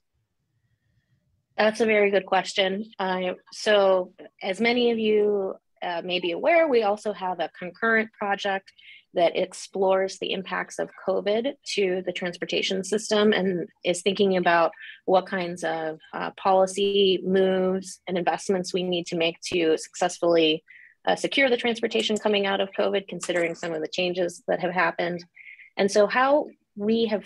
That's a very good question. Uh, so, as many of you uh, may be aware, we also have a concurrent project that explores the impacts of COVID to the transportation system and is thinking about what kinds of uh, policy moves and investments we need to make to successfully uh, secure the transportation coming out of COVID, considering some of the changes that have happened. And so, how we have,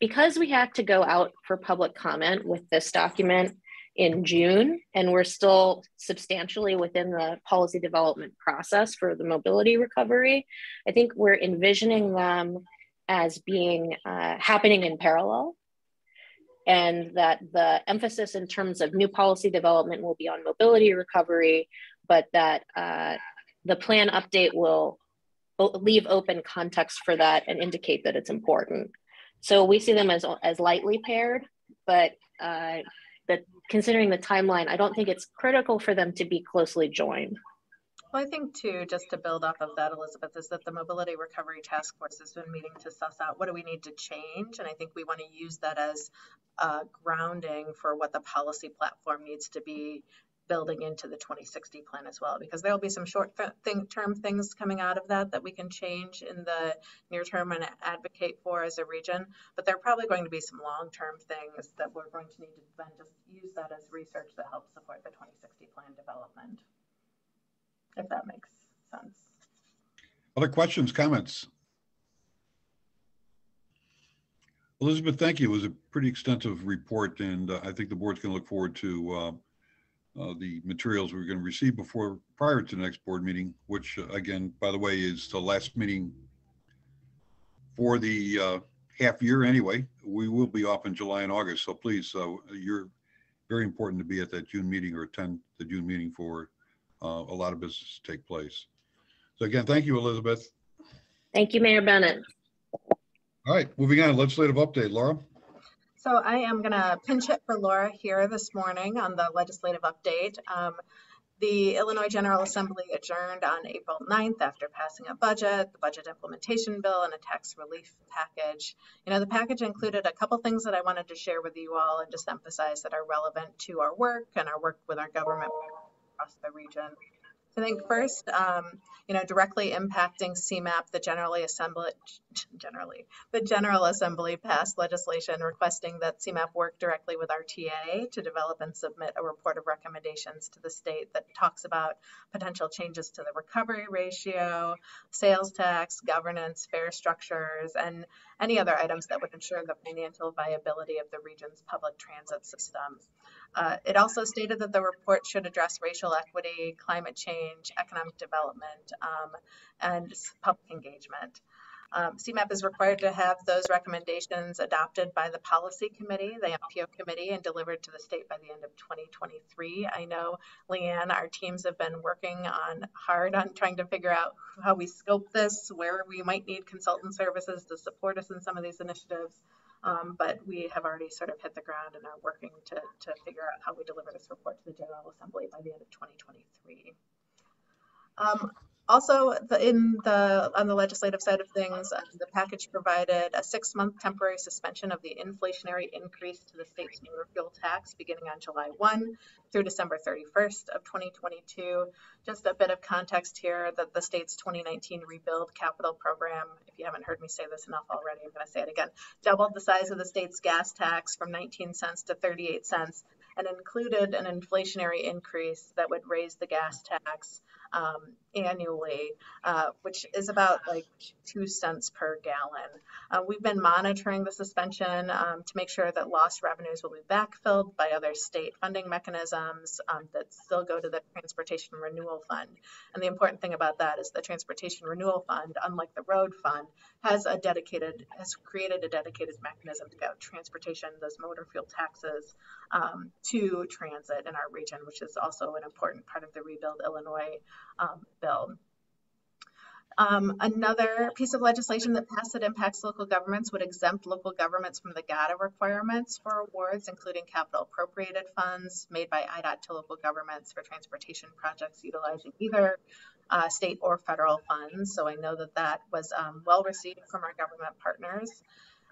because we had to go out for public comment with this document in June, and we're still substantially within the policy development process for the mobility recovery. I think we're envisioning them as being uh, happening in parallel, and that the emphasis in terms of new policy development will be on mobility recovery, but that uh, the plan update will leave open context for that and indicate that it's important. So we see them as, as lightly paired, but uh, that considering the timeline, I don't think it's critical for them to be closely joined. Well, I think too, just to build off of that, Elizabeth, is that the Mobility Recovery Task Force has been meeting to suss out what do we need to change, and I think we want to use that as uh, grounding for what the policy platform needs to be building into the 2060 plan as well, because there will be some short th- term things coming out of that that we can change in the near term and advocate for as a region. But there are probably going to be some long term things that we're going to need to then just use that as research that helps support the 2060 plan development, if that makes sense. Other questions, comments? Elizabeth, thank you. It was a pretty extensive report, and uh, I think the board's going to look forward to uh, uh, the materials we're going to receive before, prior to the next board meeting, which uh, again, by the way, is the last meeting for the uh, half year anyway. We will be off in July and August, so please, uh, you're very important to be at that June meeting or attend the June meeting for uh, a lot of business to take place. So again, thank you, Elizabeth. Thank you, Mayor Bennett. All right, moving on, legislative update, Laura. So I am going to pinch it for Laura here this morning on the legislative update. Um, the Illinois General Assembly adjourned on April 9th after passing a budget, the budget implementation bill, and a tax relief package. You know, the package included a couple things that I wanted to share with you all and just emphasize that are relevant to our work and our work with our government across the region. I think first, um, you know, directly impacting CMAP, the generally assembly, generally, the General Assembly passed legislation requesting that CMAP work directly with RTA to develop and submit a report of recommendations to the state that talks about potential changes to the recovery ratio, sales tax, governance, fare structures, and any other items that would ensure the financial viability of the region's public transit system. Uh, it also stated that the report should address racial equity, climate change, economic development, um, and public engagement. Um, CMAP is required to have those recommendations adopted by the policy committee, the MPO committee, and delivered to the state by the end of 2023. I know, Leanne, our teams have been working on hard on trying to figure out how we scope this, where we might need consultant services to support us in some of these initiatives. Um, but we have already sort of hit the ground and are working to, to figure out how we deliver this report to the General Assembly by the end of 2023. Um, also, the, in the on the legislative side of things, uh, the package provided a six-month temporary suspension of the inflationary increase to the state's motor fuel tax beginning on July 1 through December 31st of 2022. Just a bit of context here that the state's 2019 rebuild capital program, if you haven't heard me say this enough already, I'm going to say it again, doubled the size of the state's gas tax from 19 cents to 38 cents and included an inflationary increase that would raise the gas tax um, annually, uh, which is about like two cents per gallon. Uh, we've been monitoring the suspension um, to make sure that lost revenues will be backfilled by other state funding mechanisms um, that still go to the Transportation Renewal Fund. And the important thing about that is the Transportation Renewal Fund, unlike the Road Fund, has a dedicated, has created a dedicated mechanism to get transportation, those motor fuel taxes um, to transit in our region, which is also an important part of the Rebuild Illinois um, bill. Um, another piece of legislation that passed that impacts local governments would exempt local governments from the GATA requirements for awards, including capital appropriated funds made by IDOT to local governments for transportation projects utilizing either uh, state or federal funds. So I know that that was um, well received from our government partners.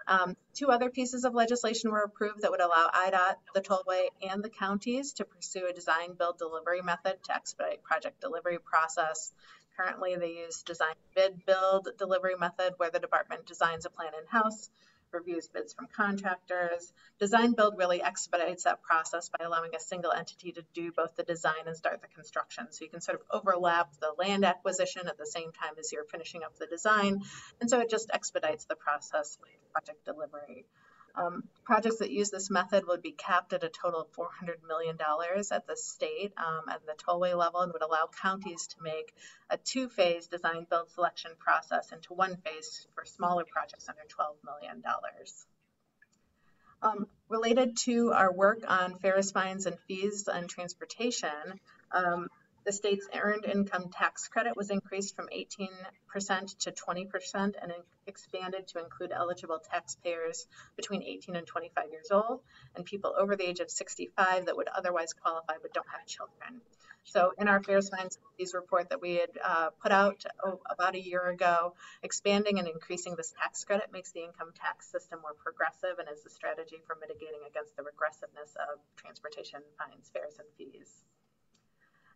Um, two other pieces of legislation were approved that would allow IDOT, the tollway, and the counties to pursue a design build delivery method to expedite project delivery process. Currently, they use design bid build delivery method where the department designs a plan in-house, reviews bids from contractors. Design build really expedites that process by allowing a single entity to do both the design and start the construction. So you can sort of overlap the land acquisition at the same time as you're finishing up the design. And so it just expedites the process project delivery. Um, projects that use this method would be capped at a total of $400 million at the state um, at the tollway level and would allow counties to make a two-phase design build selection process into one phase for smaller projects under $12 million. Um, related to our work on fares, fines, and fees and transportation, um, the state's earned income tax credit was increased from 18% to 20% and expanded to include eligible taxpayers between 18 and 25 years old and people over the age of 65 that would otherwise qualify but don't have children. So in our Fines Fees report that we had uh, put out oh, about a year ago, expanding and increasing this tax credit makes the income tax system more progressive and is a strategy for mitigating against the regressiveness of transportation fines, fares, and fees.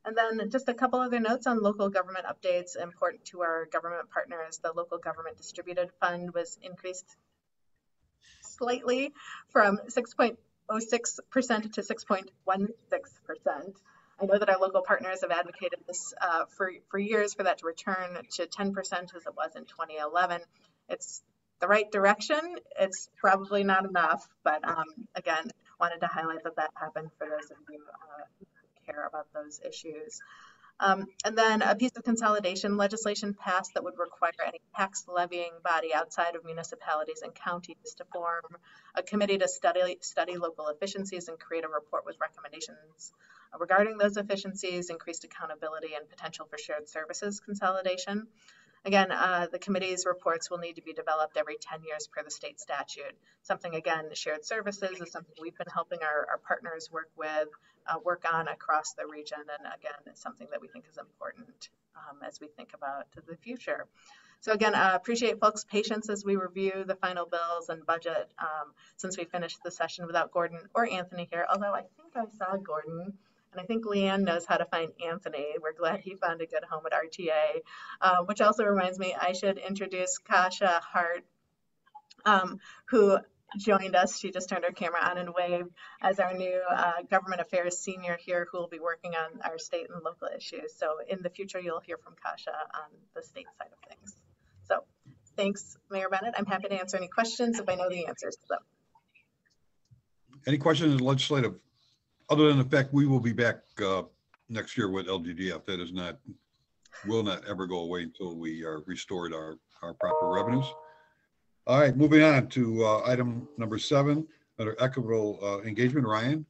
And then just a couple other notes on local government updates important to our government partners. The local government distributed fund was increased slightly from 6.06% to 6.16%. I know that our local partners have advocated this uh, for, for years for that to return to 10% as it was in 2011. It's the right direction. It's probably not enough, but um, again, wanted to highlight that that happened for those of you uh, care about those issues. Um, and then a piece of consolidation legislation passed that would require any tax levying body outside of municipalities and counties to form a committee to study, study local efficiencies and create a report with recommendations regarding those efficiencies, increased accountability, and potential for shared services consolidation. Again, uh, the committee's reports will need to be developed every 10 years per the state statute. Something, again, the shared services is something we've been helping our, our partners work with, uh, work on across the region. And again, it's something that we think is important um, as we think about the future. So again, uh, appreciate folks' patience as we review the final bills and budget um, since we finished the session without Gordon or Anthony here, although I think I saw Gordon And I think Leanne knows how to find Anthony. We're glad he found a good home at RTA. Uh, which also reminds me, I should introduce Kasha Hart, um, who joined us. She just turned her camera on and waved as our new uh, government affairs senior here who will be working on our state and local issues. So in the future, you'll hear from Kasha on the state side of things. So thanks, Mayor Bennett. I'm happy to answer any questions if I know the answers them. Any questions in legislative? Other than the fact we will be back uh, next year with LGDF. That is not, will not ever go away until we are restored our, our proper revenues. All right, moving on to uh, item number seven, under equitable uh, engagement. Ryan?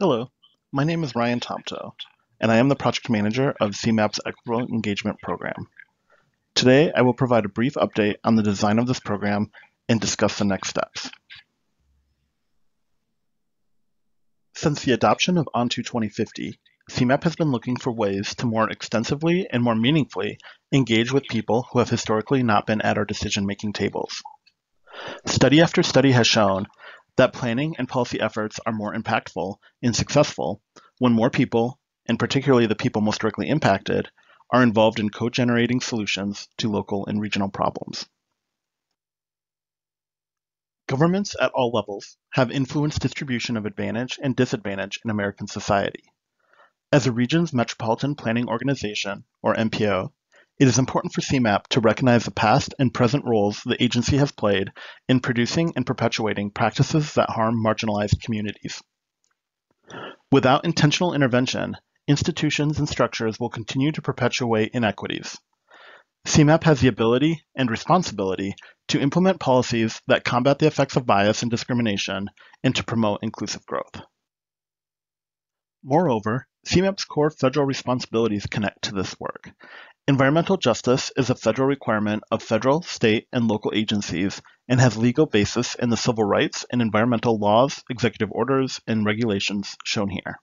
Hello, my name is Ryan Tomto, and I am the project manager of CMAP's Equitable Engagement Program. Today, I will provide a brief update on the design of this program and discuss the next steps. Since the adoption of ON TO 2050, CMAP has been looking for ways to more extensively and more meaningfully engage with people who have historically not been at our decision-making tables. Study after study has shown that planning and policy efforts are more impactful and successful when more people, and particularly the people most directly impacted, are involved in co-generating solutions to local and regional problems. Governments at all levels have influenced distribution of advantage and disadvantage in American society. As a region's metropolitan planning organization, or MPO, it is important for CMAP to recognize the past and present roles the agency has played in producing and perpetuating practices that harm marginalized communities. Without intentional intervention, institutions and structures will continue to perpetuate inequities. CMAP has the ability and responsibility to implement policies that combat the effects of bias and discrimination and to promote inclusive growth. Moreover, CMAP's core federal responsibilities connect to this work. Environmental justice is a federal requirement of federal, state, and local agencies and has legal basis in the civil rights and environmental laws, executive orders, and regulations shown here.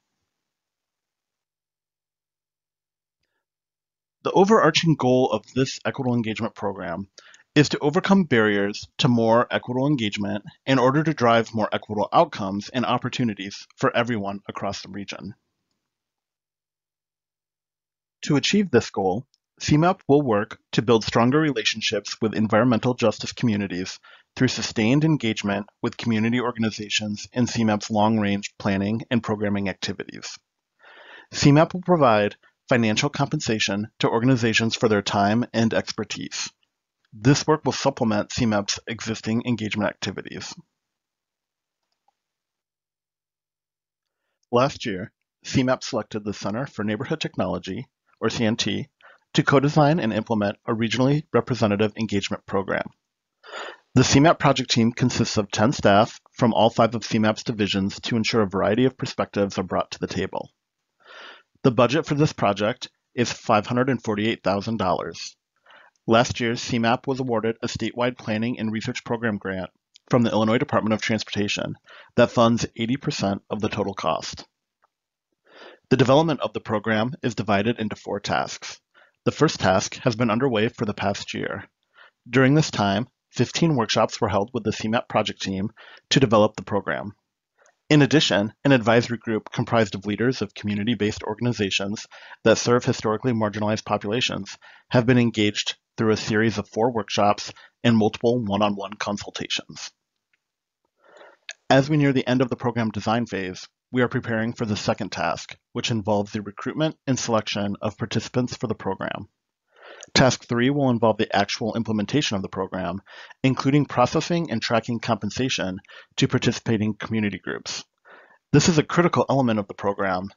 The overarching goal of this equitable engagement program is to overcome barriers to more equitable engagement in order to drive more equitable outcomes and opportunities for everyone across the region. To achieve this goal, CMAP will work to build stronger relationships with environmental justice communities through sustained engagement with community organizations in CMAP's long-range planning and programming activities. CMAP will provide financial compensation to organizations for their time and expertise. This work will supplement CMAP's existing engagement activities. Last year, CMAP selected the Center for Neighborhood Technology or CNT, to co-design and implement a regionally representative engagement program. The CMAP project team consists of 10 staff from all five of CMAP's divisions to ensure a variety of perspectives are brought to the table. The budget for this project is $548,000. Last year, CMAP was awarded a statewide planning and research program grant from the Illinois Department of Transportation that funds 80% of the total cost. The development of the program is divided into four tasks. The first task has been underway for the past year. During this time, 15 workshops were held with the CMAP project team to develop the program. In addition, an advisory group comprised of leaders of community-based organizations that serve historically marginalized populations have been engaged through a series of four workshops and multiple one-on-one consultations. As we near the end of the program design phase, we are preparing for the second task, which involves the recruitment and selection of participants for the program. Task 3 will involve the actual implementation of the program, including processing and tracking compensation to participating community groups. This is a critical element of the program,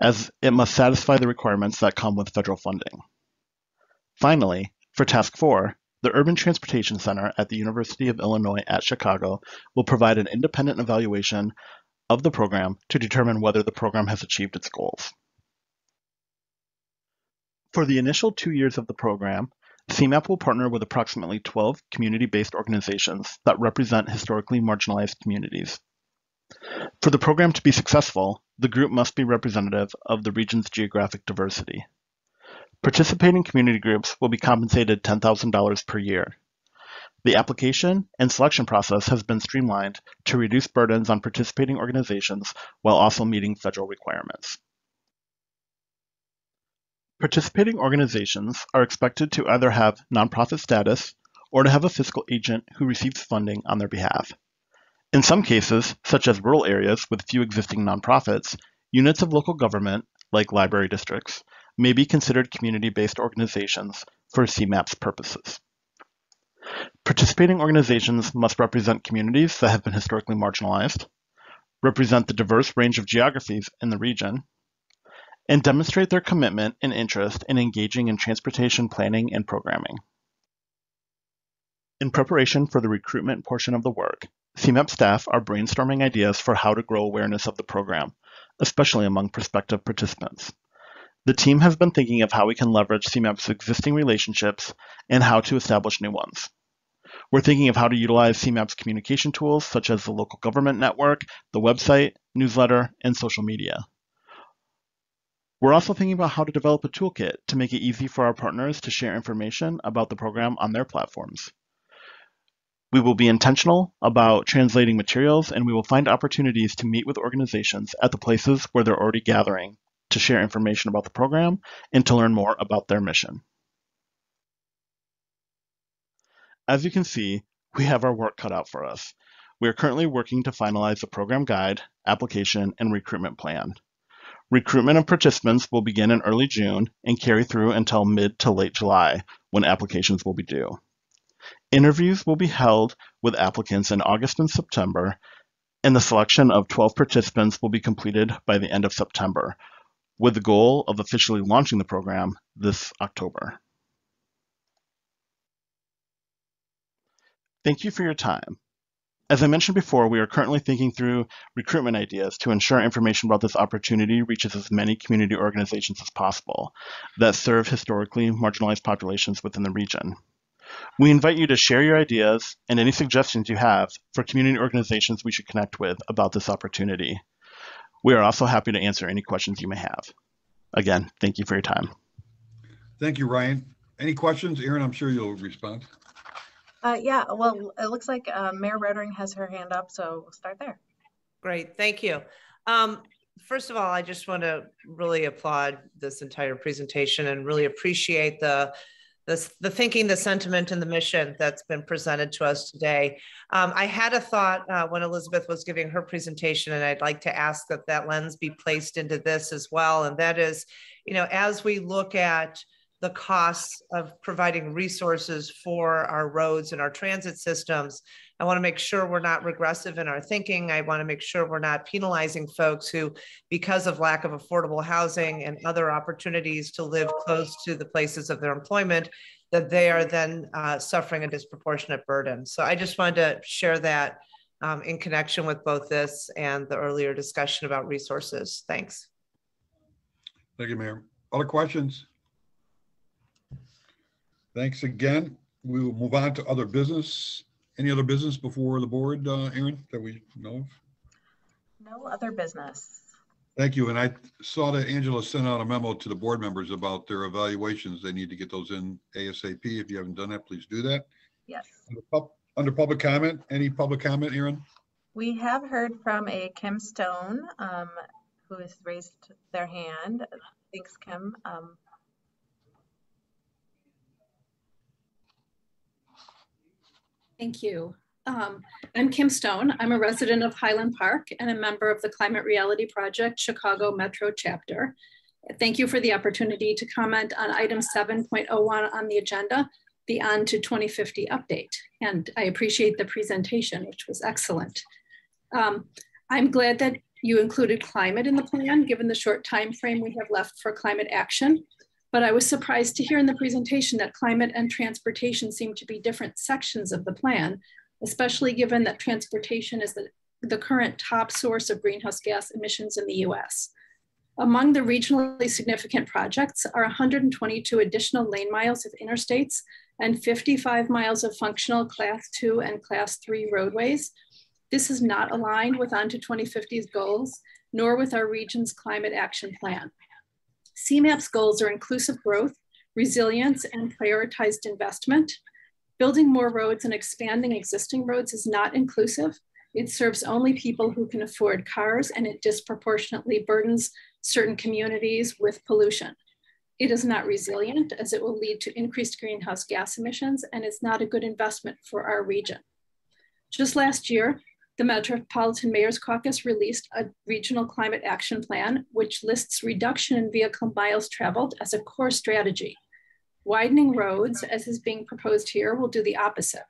as it must satisfy the requirements that come with federal funding. Finally, for Task 4, the Urban Transportation Center at the University of Illinois at Chicago will provide an independent evaluation of the program to determine whether the program has achieved its goals. For the initial two years of the program, CMAP will partner with approximately 12 community-based organizations that represent historically marginalized communities. For the program to be successful, the group must be representative of the region's geographic diversity. Participating community groups will be compensated $10,000 per year. The application and selection process has been streamlined to reduce burdens on participating organizations while also meeting federal requirements. Participating organizations are expected to either have nonprofit status or to have a fiscal agent who receives funding on their behalf. In some cases, such as rural areas with few existing nonprofits, units of local government, like library districts, may be considered community-based organizations for CMAP's purposes. Participating organizations must represent communities that have been historically marginalized, represent the diverse range of geographies in the region, and demonstrate their commitment and interest in engaging in transportation planning and programming. In preparation for the recruitment portion of the work, CMAP staff are brainstorming ideas for how to grow awareness of the program, especially among prospective participants. The team has been thinking of how we can leverage CMAP's existing relationships and how to establish new ones. We're thinking of how to utilize CMAP's communication tools such as the local government network, the website, newsletter, and social media. We're also thinking about how to develop a toolkit to make it easy for our partners to share information about the program on their platforms. We will be intentional about translating materials and we will find opportunities to meet with organizations at the places where they're already gathering to share information about the program and to learn more about their mission. As you can see, we have our work cut out for us. We are currently working to finalize the program guide, application, and recruitment plan. Recruitment of participants will begin in early June and carry through until mid to late July, when applications will be due. Interviews will be held with applicants in August and September, and the selection of 12 participants will be completed by the end of September, with the goal of officially launching the program this October. Thank you for your time. As I mentioned before, we are currently thinking through recruitment ideas to ensure information about this opportunity reaches as many community organizations as possible that serve historically marginalized populations within the region. We invite you to share your ideas and any suggestions you have for community organizations we should connect with about this opportunity. We are also happy to answer any questions you may have. Again, thank you for your time. Thank you, Ryan. Any questions? Erin, I'm sure you'll respond. Uh, yeah, well, it looks like uh, Mayor Rotering has her hand up, so we'll start there. Great, thank you. Um, first of all, I just want to really applaud this entire presentation and really appreciate the the, the thinking, the sentiment, and the mission that's been presented to us today. Um, I had a thought uh, when Elizabeth was giving her presentation, and I'd like to ask that that lens be placed into this as well. And that is, you know, as we look at the costs of providing resources for our roads and our transit systems. I want to make sure we're not regressive in our thinking. I want to make sure we're not penalizing folks who, because of lack of affordable housing and other opportunities to live close to the places of their employment, that they are then uh, suffering a disproportionate burden. So I just wanted to share that um, in connection with both this and the earlier discussion about resources. Thanks. Thank you, Mayor. Other questions? Thanks again. We will move on to other business. Any other business before the board, uh, Erin, that we know of? No other business. Thank you. And I saw that Angela sent out a memo to the board members about their evaluations. They need to get those in ASAP. If you haven't done that, please do that. Yes. Under pub- Under public comment, any public comment, Erin? We have heard from a Kim Stone um, who has raised their hand. Thanks, Kim. Um, Thank you. Um, I'm Kim Stone. I'm a resident of Highland Park and a member of the Climate Reality Project Chicago Metro chapter. Thank you for the opportunity to comment on item 7.01 on the agenda, the On to 2050 update. And I appreciate the presentation, which was excellent. Um, I'm glad that you included climate in the plan, given the short time frame we have left for climate action. But I was surprised to hear in the presentation that climate and transportation seem to be different sections of the plan, especially given that transportation is the, the current top source of greenhouse gas emissions in the US. Among the regionally significant projects are 122 additional lane miles of interstates and 55 miles of functional class two and class three roadways. This is not aligned with ON TO 2050's goals, nor with our region's climate action plan. CMAP's goals are inclusive growth, resilience, and prioritized investment. Building more roads and expanding existing roads is not inclusive. It serves only people who can afford cars and it disproportionately burdens certain communities with pollution. It is not resilient as it will lead to increased greenhouse gas emissions and it's not a good investment for our region. Just last year, the Metropolitan Mayor's Caucus released a regional climate action plan, which lists reduction in vehicle miles traveled as a core strategy. Widening roads, as is being proposed here, will do the opposite.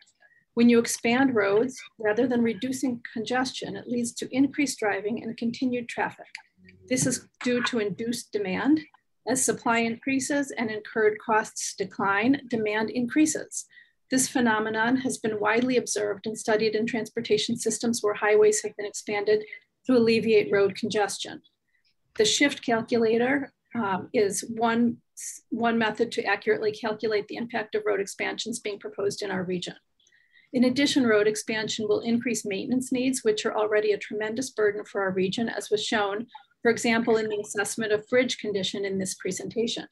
When you expand roads, rather than reducing congestion, it leads to increased driving and continued traffic. This is due to induced demand. As supply increases and incurred costs decline, demand increases. This phenomenon has been widely observed and studied in transportation systems where highways have been expanded to alleviate road congestion. The shift calculator um, is one, one method to accurately calculate the impact of road expansions being proposed in our region. In addition, road expansion will increase maintenance needs, which are already a tremendous burden for our region, as was shown, for example, in the assessment of bridge condition in this presentation.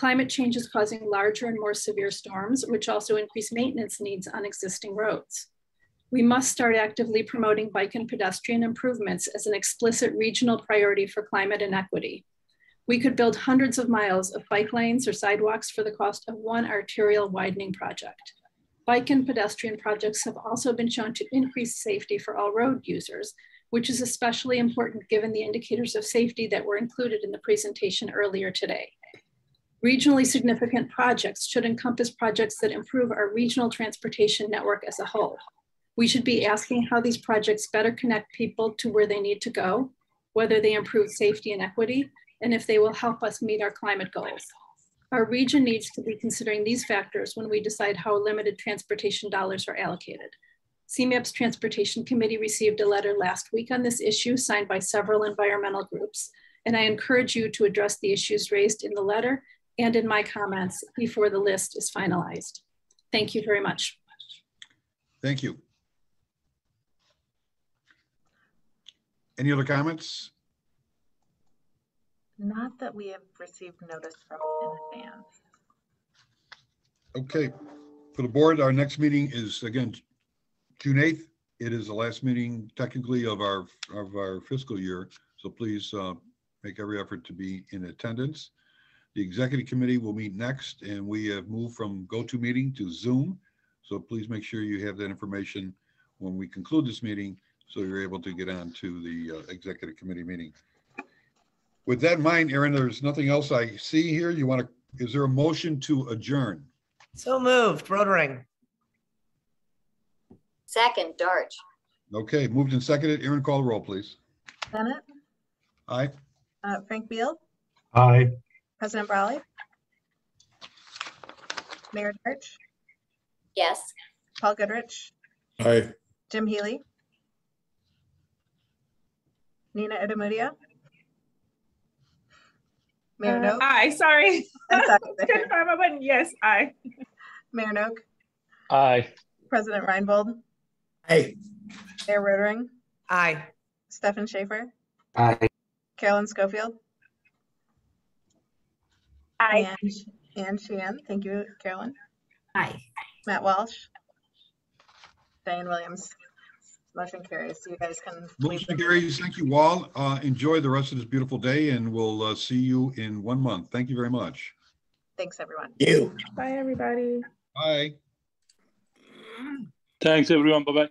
Climate change is causing larger and more severe storms, which also increase maintenance needs on existing roads. We must start actively promoting bike and pedestrian improvements as an explicit regional priority for climate and equity. We could build hundreds of miles of bike lanes or sidewalks for the cost of one arterial widening project. Bike and pedestrian projects have also been shown to increase safety for all road users, which is especially important given the indicators of safety that were included in the presentation earlier today. Regionally significant projects should encompass projects that improve our regional transportation network as a whole. We should be asking how these projects better connect people to where they need to go, whether they improve safety and equity, and if they will help us meet our climate goals. Our region needs to be considering these factors when we decide how limited transportation dollars are allocated. CMAP's Transportation Committee received a letter last week on this issue signed by several environmental groups, and I encourage you to address the issues raised in the letter and in my comments before the list is finalized. Thank you very much. Thank you. Any other comments? Not that we have received notice from in advance. Okay, for the board, our next meeting is again, June 8th. It is the last meeting technically of our, of our fiscal year. So please uh, make every effort to be in attendance. The executive committee will meet next and we have moved from GoToMeeting to meeting to Zoom. So please make sure you have that information when we conclude this meeting so you're able to get on to the uh, executive committee meeting. With that in mind, Erin, there's nothing else I see here. You want to, is there a motion to adjourn? So moved, Rotering. Second, Darch. Okay, moved and seconded. Erin, call the roll, please. Bennett, Aye. uh, Frank Beal, Aye. President Brolley, Mayor Darch, Yes. Paul Goodrich, Aye. Jim Healy, Nina Idemudia, Mayor Uh, Noak. Aye, sorry. I'm sorry, Couldn't find my button. Yes, aye. Mayor Noak, Aye. President Reinbold, Aye. Mayor Rotering, Aye. Stefan Schaefer, Aye. Carolyn Schofield, Aye. and Ann Sheehan. Thank you, Carolyn. Aye. Matt Walsh, Diane Williams. Motion carries. So you guys can. leave Motion the- carries. Thank you all. Uh, enjoy the rest of this beautiful day and we'll uh, see you in one month. Thank you very much. Thanks, everyone. You. Bye, everybody. Bye. Thanks, everyone. Bye-bye.